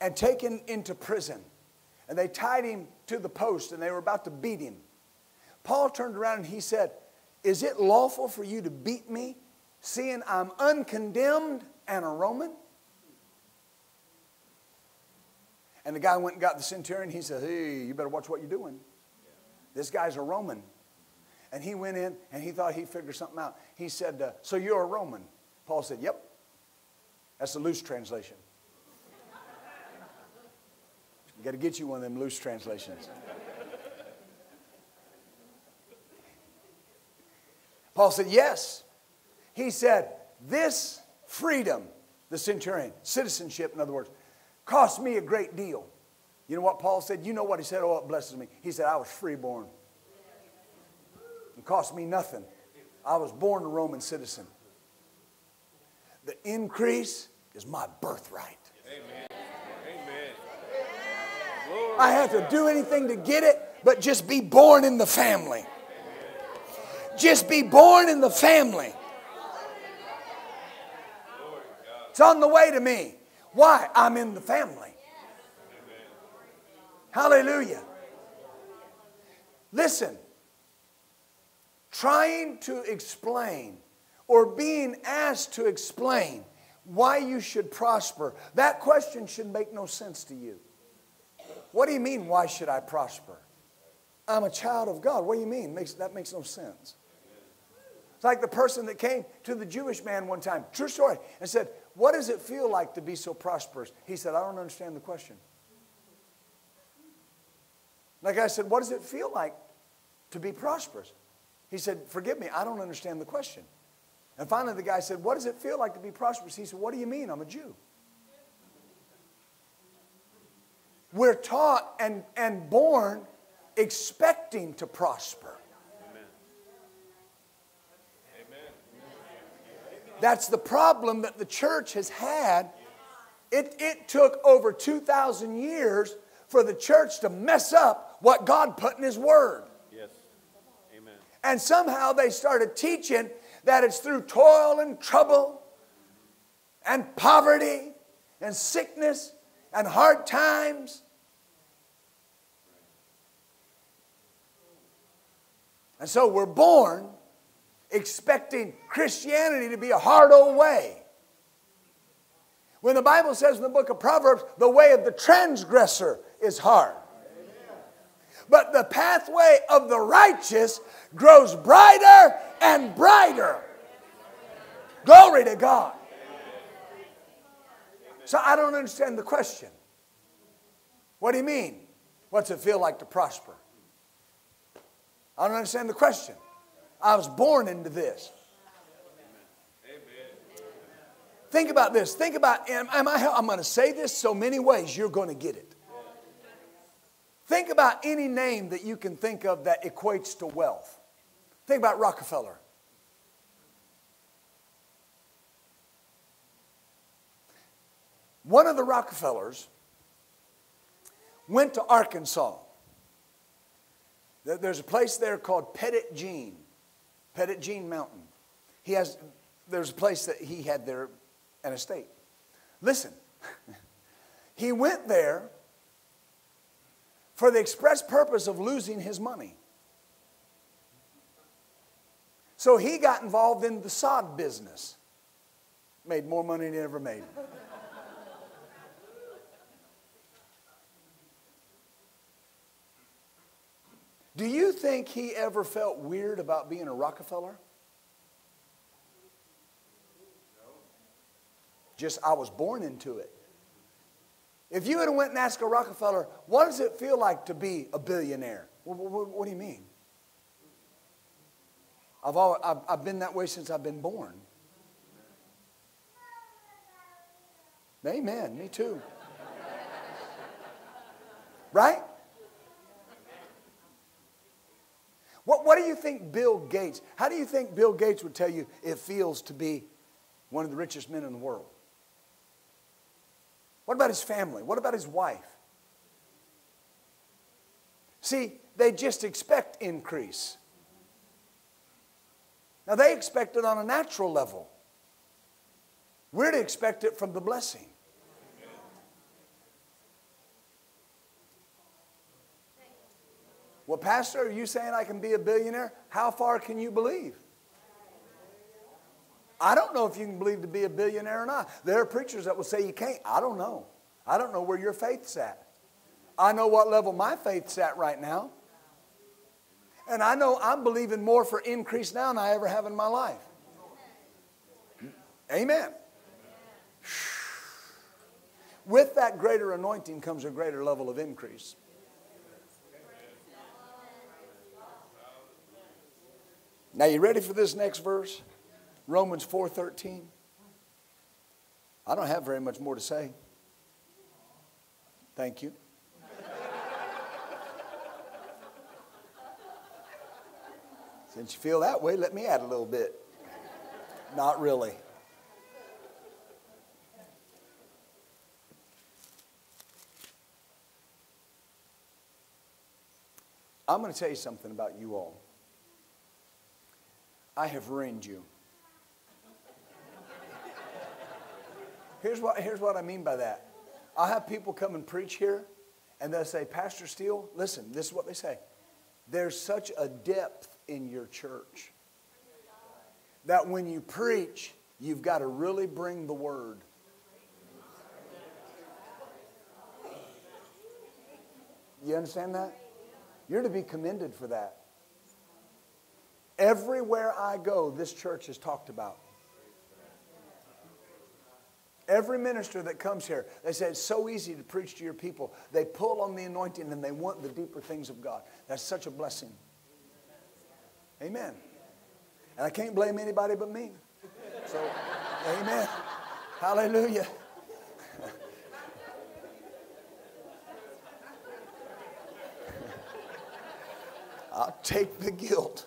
and taken into prison, and they tied him to the post and they were about to beat him, Paul turned around and he said, Is it lawful for you to beat me, seeing I'm uncondemned and a Roman? And the guy went and got the centurion. He said, Hey, you better watch what you're doing. This guy's a Roman. And he went in and he thought he'd figure something out. He said, uh, So you're a Roman? Paul said, Yep. That's a loose translation. You got to get you one of them loose translations. Paul said, Yes. He said, This freedom the centurion. Citizenship, in other words, cost me a great deal. You know what Paul said? You know what he said? Oh, it blesses me. He said, I was freeborn. It cost me nothing. I was born a Roman citizen. The increase is my birthright. Amen. Amen. I have to do anything to get it, but just be born in the family. Just be born in the family. It's on the way to me. Why? I'm in the family. Hallelujah. Listen, trying to explain or being asked to explain why you should prosper, that question should make no sense to you. What do you mean, why should I prosper? I'm a child of God. What do you mean? Makes, that makes no sense. It's like the person that came to the Jewish man one time, true story, and said, What does it feel like to be so prosperous? He said, I don't understand the question. Like I said, What does it feel like to be prosperous? He said, Forgive me, I don't understand the question. And finally, the guy said, What does it feel like to be prosperous? He said, What do you mean? I'm a Jew. We're taught and, and born expecting to prosper. That's the problem that the church has had. It, it took over 2,000 years for the church to mess up what God put in His Word. And somehow they started teaching that it's through toil and trouble and poverty and sickness and hard times. And so we're born expecting Christianity to be a hard old way. When the Bible says in the book of Proverbs, the way of the transgressor is hard. But the pathway of the righteous grows brighter and brighter. Glory to God. So I don't understand the question. What do you mean? What's it feel like to prosper? I don't understand the question. I was born into this. Think about this. Think about, am, am I, I'm going to say this so many ways, you're going to get it. Think about any name that you can think of that equates to wealth. Think about Rockefeller. One of the Rockefellers went to Arkansas. There's a place there called Petit Jean. Petit Jean Mountain. He has, there's a place that he had there, an estate. Listen, he went there for the express purpose of losing his money. So he got involved in the sod business. Made more money than he ever made. Do you think he ever felt weird about being a Rockefeller? Just, I was born into it. If you had went and asked a Rockefeller, what does it feel like to be a billionaire? What, what, what do you mean? I've, always, I've, I've been that way since I've been born. Amen, me too. right? What, what do you think Bill Gates, how do you think Bill Gates would tell you it feels to be one of the richest men in the world? What about his family? What about his wife? See, they just expect increase. Now, they expect it on a natural level. We're to expect it from the blessing. Well, Pastor, are you saying I can be a billionaire? How far can you believe? I don't know if you can believe to be a billionaire or not. There are preachers that will say you can't. I don't know. I don't know where your faith's at. I know what level my faith's at right now. And I know I'm believing more for increase now than I ever have in my life. Amen. With that greater anointing comes a greater level of increase. Now you ready for this next verse? Romans 4:13. I don't have very much more to say. Thank you. Since you feel that way, let me add a little bit. Not really. I'm going to tell you something about you all. I have ruined you. Here's what, here's what I mean by that. i have people come and preach here, and they'll say, Pastor Steele, listen, this is what they say. There's such a depth in your church that when you preach, you've got to really bring the word. You understand that? You're to be commended for that. Everywhere I go, this church is talked about. Every minister that comes here, they say it's so easy to preach to your people. They pull on the anointing and they want the deeper things of God. That's such a blessing. Amen. And I can't blame anybody but me. So, amen. Hallelujah. I'll take the guilt.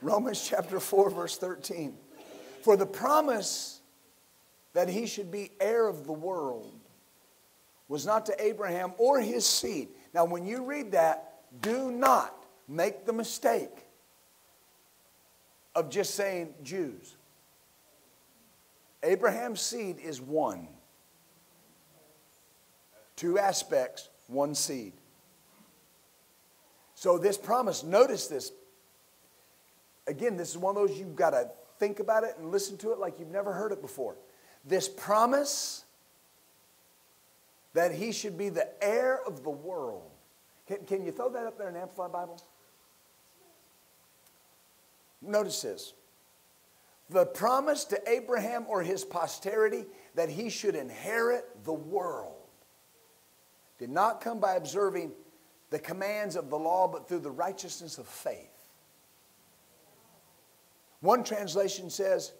Romans chapter 4, verse 13. For the promise that he should be heir of the world was not to Abraham or his seed. Now, when you read that, do not make the mistake of just saying Jews. Abraham's seed is one. Two aspects, one seed. So, this promise, notice this. Again, this is one of those you've got to think about it and listen to it like you've never heard it before. This promise that he should be the heir of the world. Can, can you throw that up there in Amplified Bible? Notice this. The promise to Abraham or his posterity that he should inherit the world did not come by observing the commands of the law, but through the righteousness of faith. One translation says,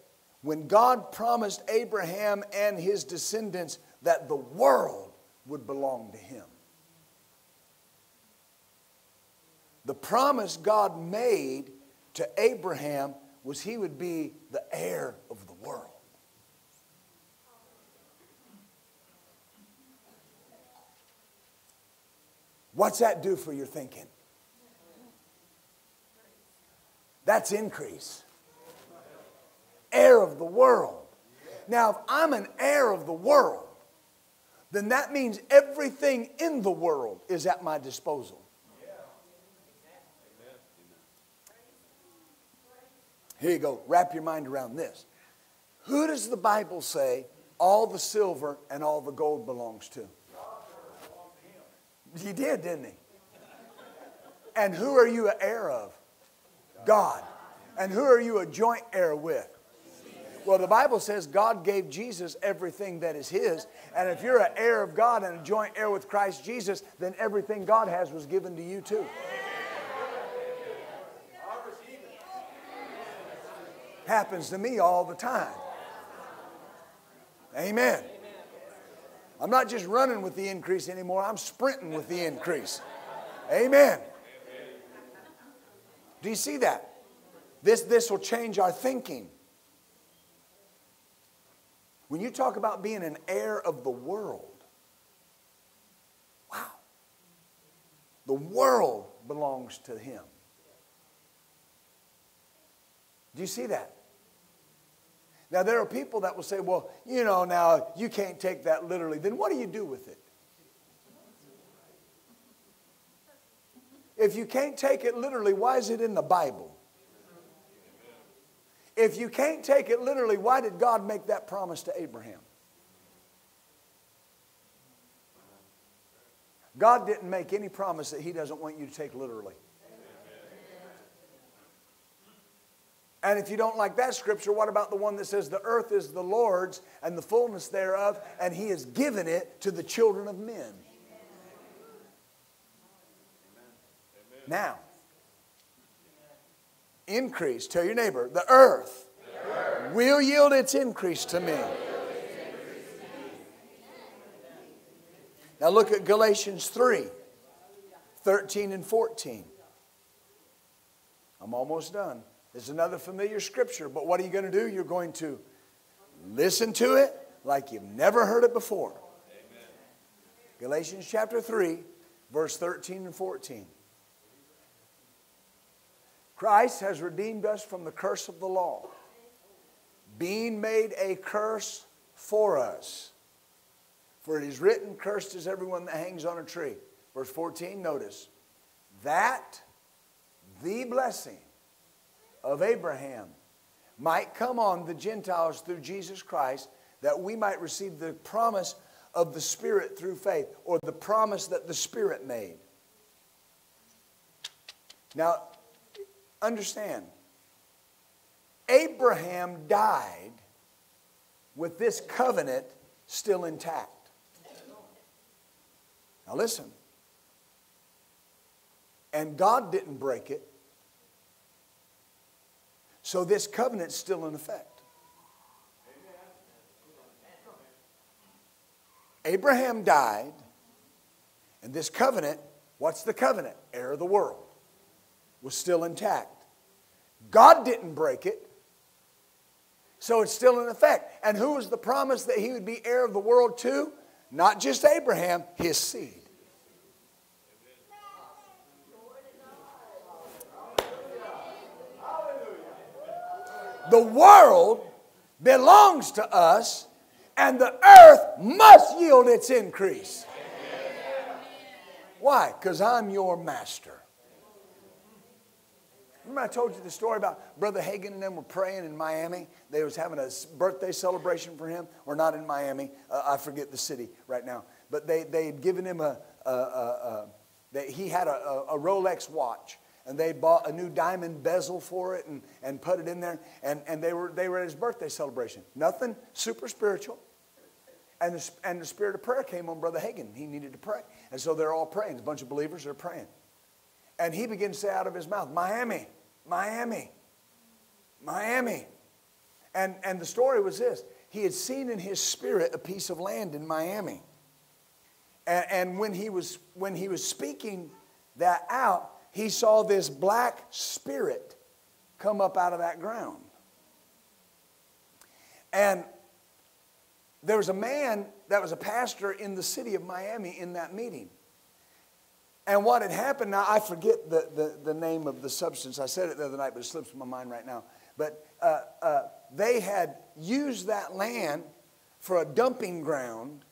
when God promised Abraham and his descendants that the world would belong to him. The promise God made to Abraham was he would be the heir of the world. What's that do for your thinking? That's increase. Heir of the world. Now, if I'm an heir of the world, then that means everything in the world is at my disposal. Here you go. Wrap your mind around this. Who does the Bible say all the silver and all the gold belongs to? He did, didn't he? And who are you an heir of? God. And who are you a joint heir with? Well, the Bible says God gave Jesus everything that is His. And if you're an heir of God and a joint heir with Christ Jesus, then everything God has was given to you too. Happens to me all the time. Amen. I'm not just running with the increase anymore, I'm sprinting with the increase. Amen. Do you see that? This, this will change our thinking. When you talk about being an heir of the world, wow, the world belongs to him. Do you see that? Now, there are people that will say, well, you know, now you can't take that literally. Then what do you do with it? If you can't take it literally, why is it in the Bible? If you can't take it literally, why did God make that promise to Abraham? God didn't make any promise that He doesn't want you to take literally. And if you don't like that scripture, what about the one that says the earth is the Lord's and the fullness thereof, and He has given it to the children of men? Amen. Now, increase. Tell your neighbor, the earth, the earth will yield its increase to me. Now look at Galatians 3 13 and 14. I'm almost done. There's another familiar scripture, but what are you going to do? You're going to listen to it like you've never heard it before. Amen. Galatians chapter 3, verse 13 and 14. Christ has redeemed us from the curse of the law, being made a curse for us. For it is written, Cursed is everyone that hangs on a tree. Verse 14, notice, that the blessing of Abraham might come on the Gentiles through Jesus Christ, that we might receive the promise of the Spirit through faith, or the promise that the Spirit made. Now, understand, Abraham died with this covenant still intact. Now, listen. And God didn't break it. So this covenant's still in effect. Abraham died, and this covenant, what's the covenant? Heir of the world, was still intact. God didn't break it, so it's still in effect. And who was the promise that he would be heir of the world to? Not just Abraham, his seed. The world belongs to us, and the earth must yield its increase. Why? Because I'm your master. Remember I told you the story about Brother Hagin and them were praying in Miami? They was having a birthday celebration for him, or not in Miami. Uh, I forget the city right now. But they, they had given him a, a, a, a they, he had a, a Rolex watch. And they bought a new diamond bezel for it and, and put it in there. And, and they, were, they were at his birthday celebration. Nothing super spiritual. And the, and the spirit of prayer came on brother Hagin he needed to pray. And so they're all praying. A bunch of believers are praying and he began to say out of his mouth miami miami miami and, and the story was this he had seen in his spirit a piece of land in miami and, and when he was when he was speaking that out he saw this black spirit come up out of that ground. And there was a man that was a pastor in the city of Miami in that meeting. And what had happened, now I forget the, the, the name of the substance. I said it the other night, but it slips my mind right now. But uh, uh, they had used that land for a dumping ground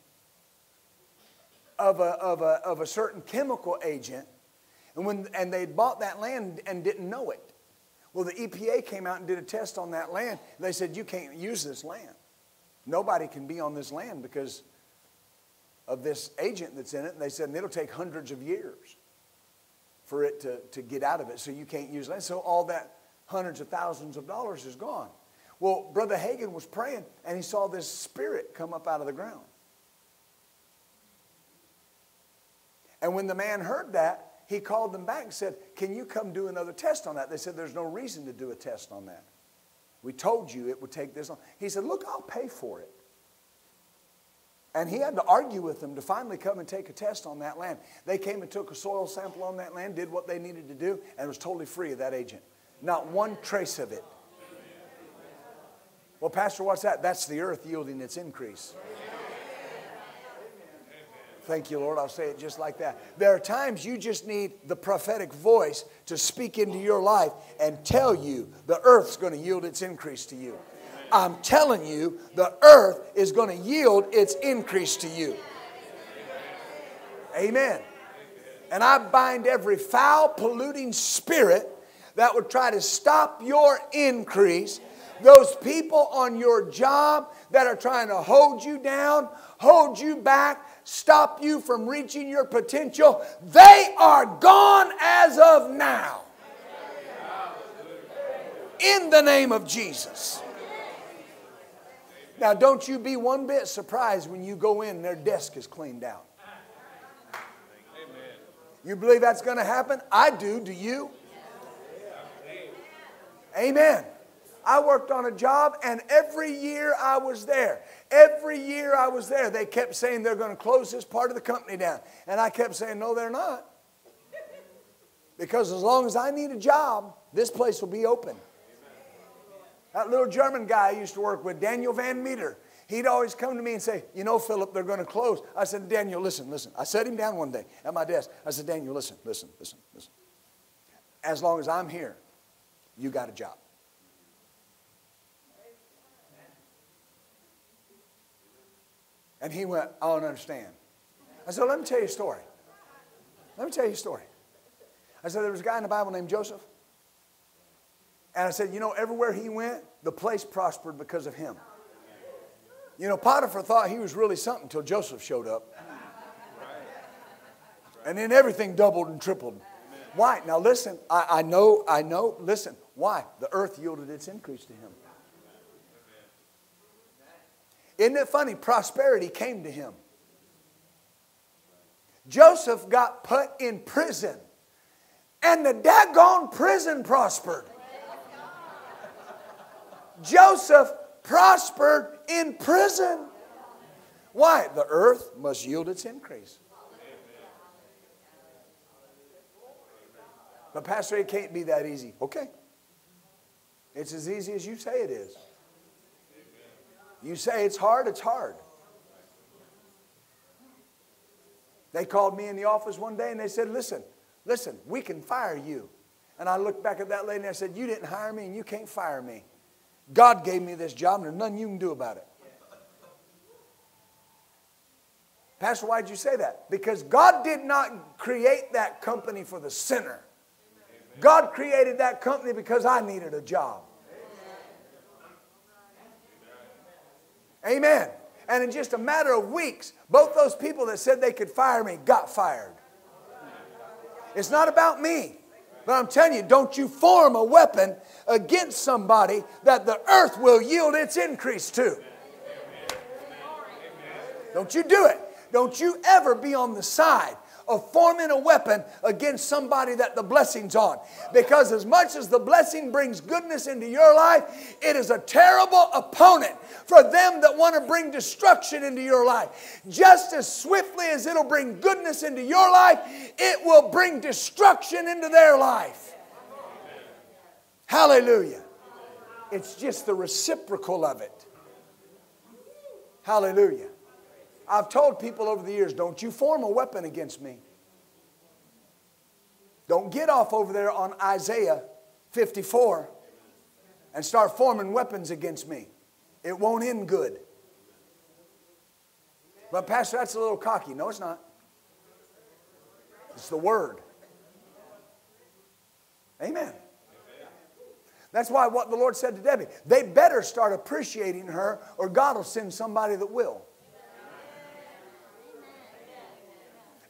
of a, of a, of a certain chemical agent and, when, and they bought that land and didn't know it. Well, the EPA came out and did a test on that land. They said, You can't use this land. Nobody can be on this land because of this agent that's in it. And they said, and it'll take hundreds of years for it to, to get out of it. So you can't use land. So all that hundreds of thousands of dollars is gone. Well, Brother Hagin was praying and he saw this spirit come up out of the ground. And when the man heard that, he called them back and said, Can you come do another test on that? They said, There's no reason to do a test on that. We told you it would take this long. He said, Look, I'll pay for it. And he had to argue with them to finally come and take a test on that land. They came and took a soil sample on that land, did what they needed to do, and it was totally free of that agent. Not one trace of it. Well, Pastor, what's that? That's the earth yielding its increase. Thank you, Lord. I'll say it just like that. There are times you just need the prophetic voice to speak into your life and tell you the earth's going to yield its increase to you. I'm telling you, the earth is going to yield its increase to you. Amen. And I bind every foul, polluting spirit that would try to stop your increase. Those people on your job that are trying to hold you down, hold you back, stop you from reaching your potential, they are gone as of now. In the name of Jesus. Now, don't you be one bit surprised when you go in and their desk is cleaned out. Amen. You believe that's going to happen? I do. Do you? Amen. I worked on a job, and every year I was there, every year I was there, they kept saying they're going to close this part of the company down. And I kept saying, no, they're not. Because as long as I need a job, this place will be open. That little German guy I used to work with, Daniel Van Meter, he'd always come to me and say, You know, Philip, they're going to close. I said, Daniel, listen, listen. I set him down one day at my desk. I said, Daniel, listen, listen, listen, listen. As long as I'm here, you got a job. And he went, I don't understand. I said, Let me tell you a story. Let me tell you a story. I said, There was a guy in the Bible named Joseph. And I said, You know, everywhere he went, the place prospered because of him. You know, Potiphar thought he was really something until Joseph showed up. And then everything doubled and tripled. Why? Now listen, I, I know, I know, listen, why? The earth yielded its increase to him. Isn't it funny? Prosperity came to him. Joseph got put in prison, and the daggone prison prospered. Joseph prospered in prison. Why? The earth must yield its increase. But, Pastor, it can't be that easy. Okay. It's as easy as you say it is. You say it's hard, it's hard. They called me in the office one day and they said, Listen, listen, we can fire you. And I looked back at that lady and I said, You didn't hire me and you can't fire me. God gave me this job and there's nothing you can do about it. Pastor, why'd you say that? Because God did not create that company for the sinner. God created that company because I needed a job. Amen. And in just a matter of weeks, both those people that said they could fire me got fired. It's not about me. But I'm telling you, don't you form a weapon against somebody that the earth will yield its increase to. Don't you do it. Don't you ever be on the side of forming a weapon against somebody that the blessing's on. Because as much as the blessing brings goodness into your life, it is a terrible opponent for them that want to bring destruction into your life. Just as swiftly as it'll bring goodness into your life, it will bring destruction into their life. Hallelujah. It's just the reciprocal of it. Hallelujah. I've told people over the years, don't you form a weapon against me. Don't get off over there on Isaiah 54 and start forming weapons against me. It won't end good. But, Pastor, that's a little cocky. No, it's not. It's the Word. Amen. That's why what the Lord said to Debbie, they better start appreciating her, or God will send somebody that will.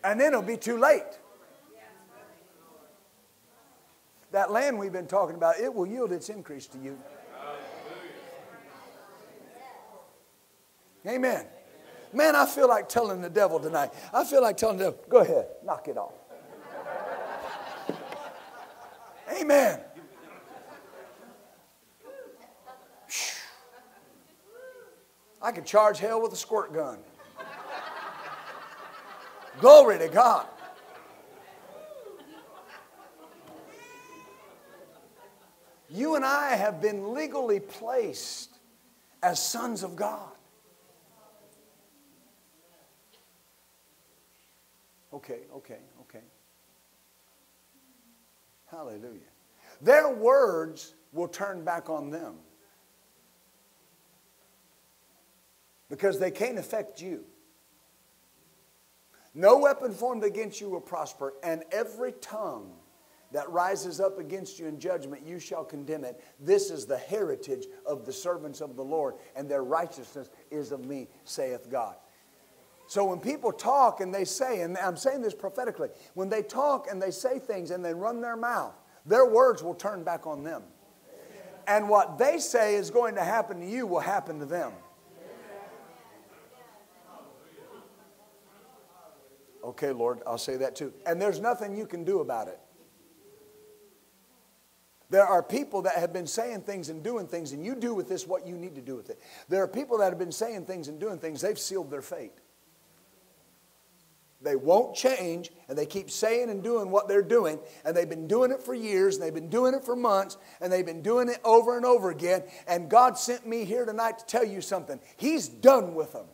And then it'll be too late. That land we've been talking about, it will yield its increase to you. Amen. Man, I feel like telling the devil tonight. I feel like telling the devil, go ahead, knock it off. Amen. I could charge hell with a squirt gun. Glory to God. You and I have been legally placed as sons of God. Okay, okay, okay. Hallelujah. Their words will turn back on them because they can't affect you. No weapon formed against you will prosper, and every tongue that rises up against you in judgment, you shall condemn it. This is the heritage of the servants of the Lord, and their righteousness is of me, saith God. So when people talk and they say, and I'm saying this prophetically, when they talk and they say things and they run their mouth, their words will turn back on them. And what they say is going to happen to you will happen to them. Okay, Lord, I'll say that too. And there's nothing you can do about it. There are people that have been saying things and doing things, and you do with this what you need to do with it. There are people that have been saying things and doing things, they've sealed their fate. They won't change, and they keep saying and doing what they're doing, and they've been doing it for years, and they've been doing it for months, and they've been doing it over and over again. And God sent me here tonight to tell you something. He's done with them.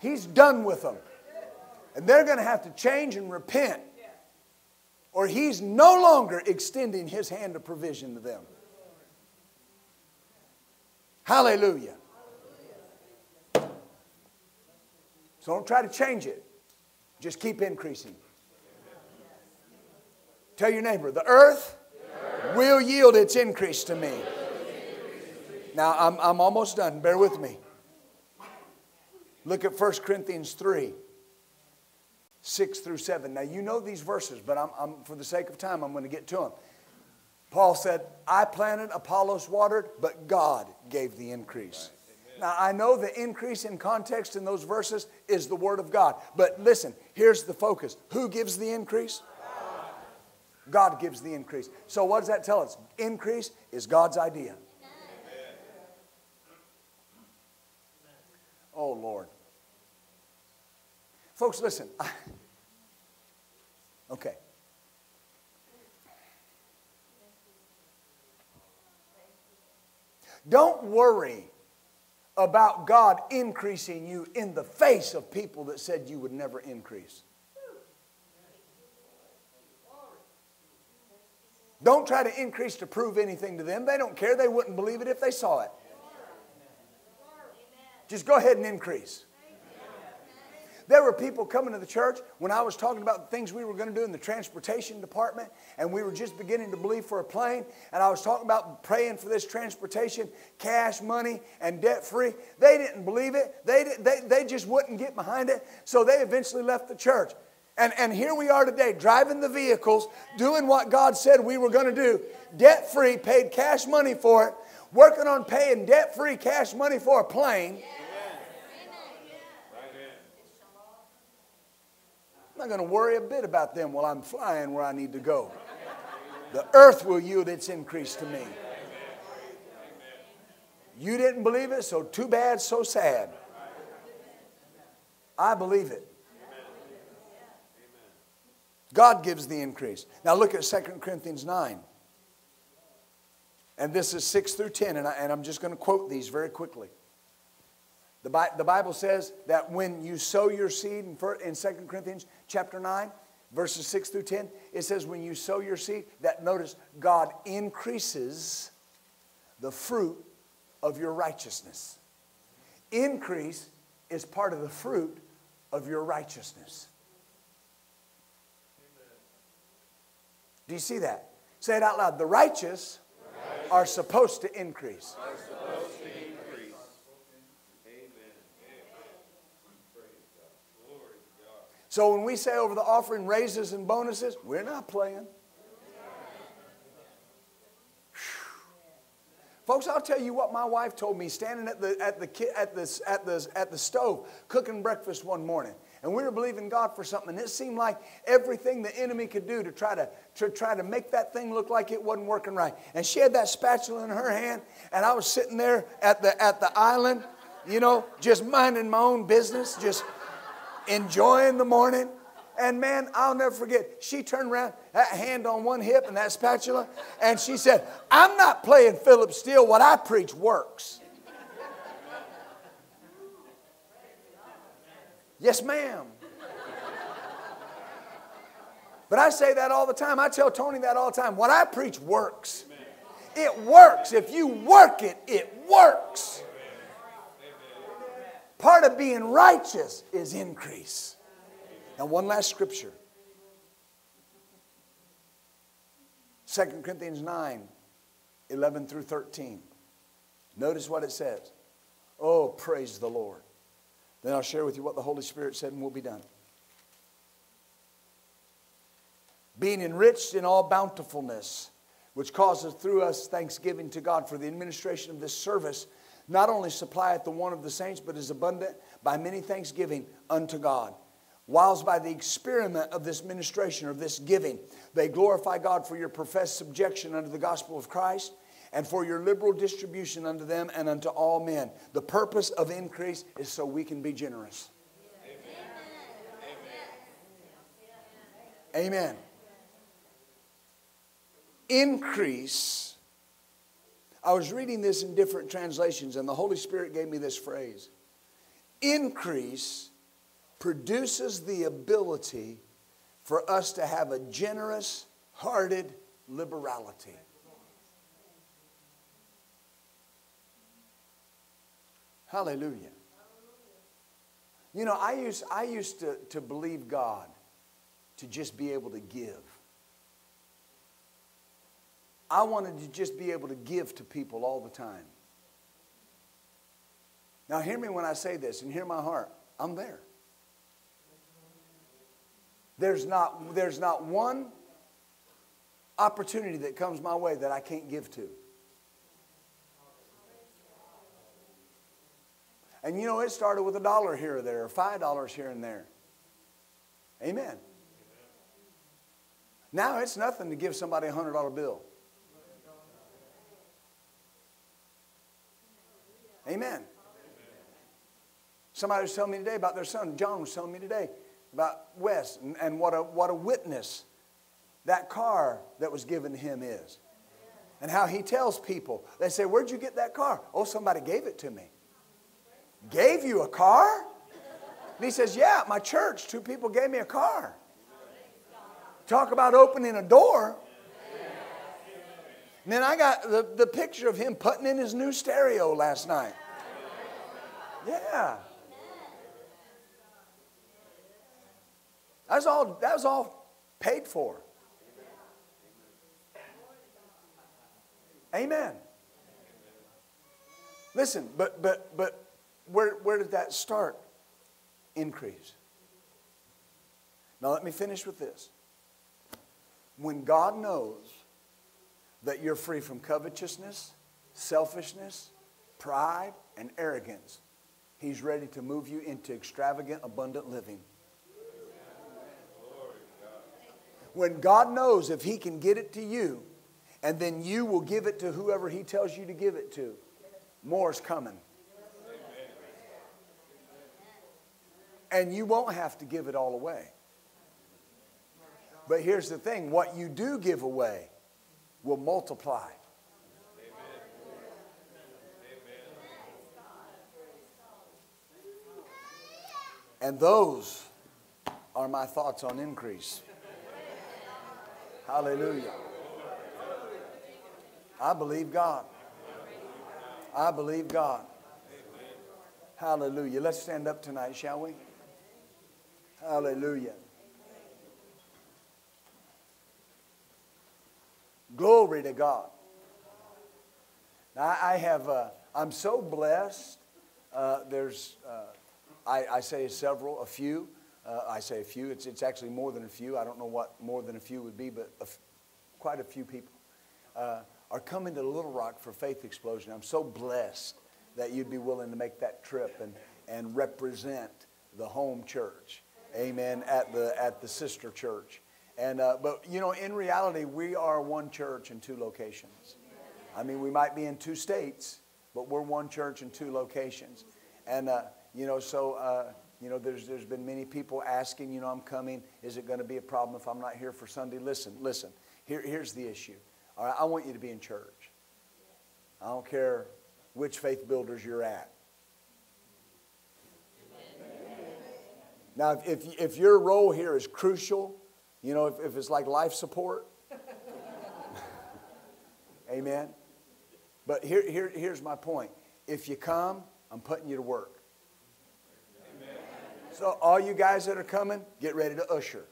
He's done with them. And they're going to have to change and repent, or He's no longer extending His hand of provision to them. Hallelujah. So don't try to change it. Just keep increasing. Tell your neighbor, the earth will yield its increase to me. Now, I'm, I'm almost done. Bear with me. Look at 1 Corinthians 3 6 through 7. Now, you know these verses, but I'm, I'm, for the sake of time, I'm going to get to them. Paul said, I planted, Apollos watered, but God gave the increase. Now, I know the increase in context in those verses is the Word of God. But listen, here's the focus who gives the increase? God gives the increase. So, what does that tell us? Increase is God's idea. Oh, Lord. Folks, listen. okay. Don't worry about God increasing you in the face of people that said you would never increase. Don't try to increase to prove anything to them. They don't care. They wouldn't believe it if they saw it. Just go ahead and increase. There were people coming to the church when I was talking about the things we were going to do in the transportation department, and we were just beginning to believe for a plane. And I was talking about praying for this transportation, cash, money, and debt free. They didn't believe it, they, they, they just wouldn't get behind it. So they eventually left the church. And, and here we are today, driving the vehicles, doing what God said we were going to do, debt free, paid cash money for it, working on paying debt free cash money for a plane. I'm not going to worry a bit about them while I'm flying where I need to go. The earth will yield its increase to me. You didn't believe it, so too bad, so sad. I believe it. God gives the increase. Now look at 2 Corinthians 9. And this is 6 through 10, and, I, and I'm just going to quote these very quickly. The, Bi- the Bible says that when you sow your seed in, in 2 Corinthians chapter 9, verses 6 through 10, it says when you sow your seed, that notice God increases the fruit of your righteousness. Increase is part of the fruit of your righteousness. Do you see that? Say it out loud. The righteous, are supposed to increase. So when we say over the offering raises and bonuses, we're not playing. Folks, I'll tell you what my wife told me standing at the, at, the, at, the, at, the, at the stove cooking breakfast one morning. And we were believing God for something. And it seemed like everything the enemy could do to try to, to try to make that thing look like it wasn't working right. And she had that spatula in her hand, and I was sitting there at the, at the island, you know, just minding my own business, just enjoying the morning. And man, I'll never forget, she turned around, that hand on one hip and that spatula, and she said, I'm not playing Philip Steele. What I preach works. yes, ma'am. But I say that all the time. I tell Tony that all the time. What I preach works. It works. If you work it, it works. Part of being righteous is increase. Now, one last scripture 2 Corinthians 9 11 through 13. Notice what it says. Oh, praise the Lord. Then I'll share with you what the Holy Spirit said and we'll be done. Being enriched in all bountifulness, which causes through us thanksgiving to God for the administration of this service not only supplieth the one of the saints, but is abundant by many thanksgiving unto God. whilst by the experiment of this ministration or this giving, they glorify God for your professed subjection unto the gospel of Christ and for your liberal distribution unto them and unto all men. The purpose of increase is so we can be generous. Amen. Amen. Increase. I was reading this in different translations, and the Holy Spirit gave me this phrase Increase produces the ability for us to have a generous hearted liberality. Hallelujah. You know, I used, I used to, to believe God to just be able to give. I wanted to just be able to give to people all the time. Now, hear me when I say this and hear my heart. I'm there. There's not, there's not one opportunity that comes my way that I can't give to. And you know, it started with a dollar here or there, or five dollars here and there. Amen. Now it's nothing to give somebody a hundred dollar bill. Amen. Somebody was telling me today about their son. John was telling me today about Wes and, and what, a, what a witness that car that was given to him is. And how he tells people, they say, Where'd you get that car? Oh, somebody gave it to me. Gave you a car? And he says, Yeah, my church, two people gave me a car. Talk about opening a door. And then I got the, the picture of him putting in his new stereo last night. Yeah. That was all, that was all paid for. Amen. Listen, but but but where, where did that start? Increase. Now, let me finish with this. When God knows that you're free from covetousness, selfishness, pride, and arrogance, He's ready to move you into extravagant, abundant living. When God knows if He can get it to you, and then you will give it to whoever He tells you to give it to, more's coming. and you won't have to give it all away. But here's the thing what you do give away will multiply. And those are my thoughts on increase. Hallelujah. I believe God. I believe God. Hallelujah. Let's stand up tonight, shall we? Hallelujah. Glory to God. Now, I have, uh, I'm so blessed. Uh, there's, uh, I, I, say several, a few. Uh, I say a few. It's, it's actually more than a few. I don't know what more than a few would be, but quite a few people uh, are coming to Little Rock for Faith Explosion. I'm so blessed that you'd be willing to make that trip and, and represent the home church amen, at the, at the sister church. And, uh, but, you know, in reality, we are one church in two locations. I mean, we might be in two states, but we're one church in two locations. And, uh, you know, so, uh, you know, there's, there's been many people asking, you know, I'm coming. Is it going to be a problem if I'm not here for Sunday? Listen, listen. Here, here's the issue. All right, I want you to be in church. I don't care which faith builders you're at. Now, if, if, your role here is crucial, you know, if, if it's like life support, amen. But here, here, here's my point. If you come, I'm putting you to work. So, all you guys that are coming, get ready to usher.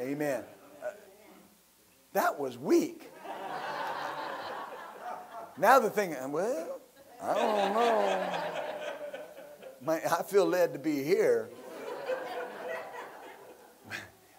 Amen. Uh, that was weak. now the thing, well, I don't know. Man, I feel led to be here.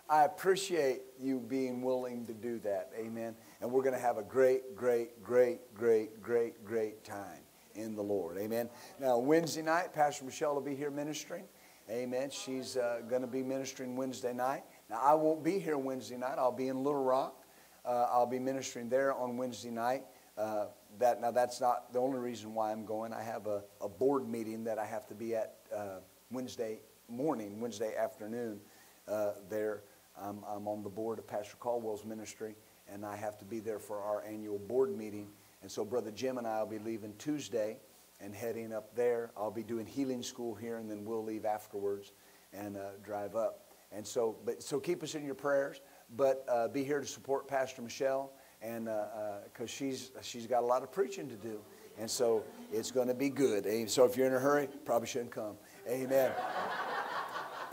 I appreciate you being willing to do that. Amen. And we're going to have a great, great, great, great, great, great time in the Lord. Amen. Now, Wednesday night, Pastor Michelle will be here ministering. Amen. She's uh, going to be ministering Wednesday night. Now, I won't be here Wednesday night. I'll be in Little Rock. Uh, I'll be ministering there on Wednesday night. Uh, that now that's not the only reason why I'm going. I have a, a board meeting that I have to be at uh, Wednesday morning, Wednesday afternoon. Uh, there, I'm, I'm on the board of Pastor Caldwell's ministry, and I have to be there for our annual board meeting. And so, Brother Jim and I will be leaving Tuesday and heading up there. I'll be doing healing school here, and then we'll leave afterwards and uh, drive up. And so, but so keep us in your prayers. But uh, be here to support Pastor Michelle, and because uh, uh she's she's got a lot of preaching to do, and so it's going to be good. So if you're in a hurry, probably shouldn't come. Amen.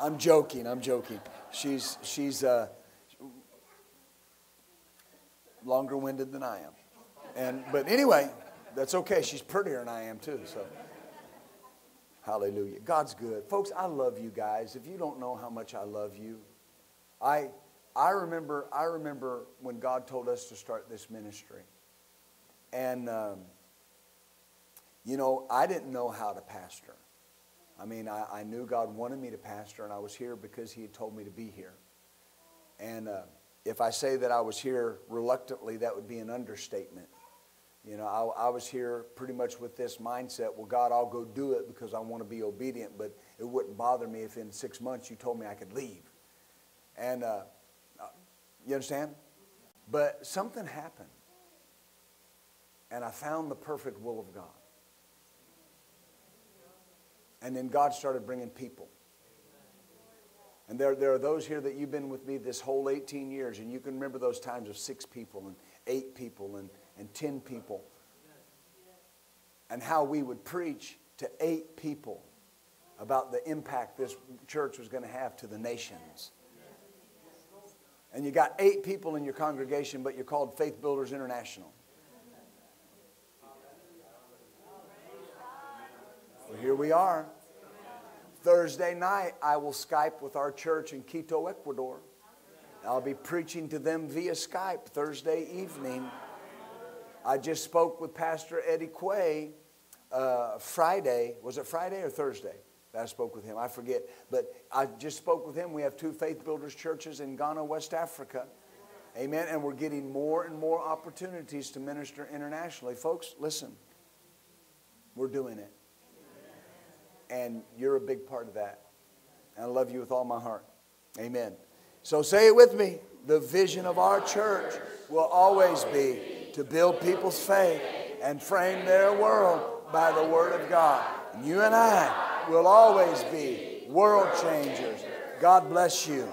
I'm joking. I'm joking. She's she's uh, longer winded than I am, and but anyway. That's okay. She's prettier than I am, too. So, hallelujah. God's good. Folks, I love you guys. If you don't know how much I love you, I, I, remember, I remember when God told us to start this ministry. And, um, you know, I didn't know how to pastor. I mean, I, I, knew God wanted me to pastor, and I was here because He had told me to be here. And uh, if I say that I was here reluctantly, that would be an understatement. You know, I, I, was here pretty much with this mindset well, God, I'll go do it because I want to be obedient, but it wouldn't bother me if in six months you told me I could leave. And uh, uh, you understand? But something happened. And I found the perfect will of God. And then God started bringing people. And there, there are those here that you've been with me this whole 18 years, and you can remember those times of six people and eight people and and 10 people. And how we would preach to eight people about the impact this church was going to have to the nations. And you got eight people in your congregation, but you're called Faith Builders International. Well, here we are. Thursday night, I will Skype with our church in Quito, Ecuador. I'll be preaching to them via Skype Thursday evening. I just spoke with Pastor Eddie Quay uh, Friday. Was it Friday or Thursday? That I spoke with him. I forget. But I just spoke with him. We have two Faith Builders churches in Ghana, West Africa. Amen. And we're getting more and more opportunities to minister internationally. Folks, listen. We're doing it. And you're a big part of that. And I love you with all my heart. Amen. So say it with me. The vision of our church will always be to build people's faith and frame their world by the Word of God. And you and I will always be world changers. God bless you.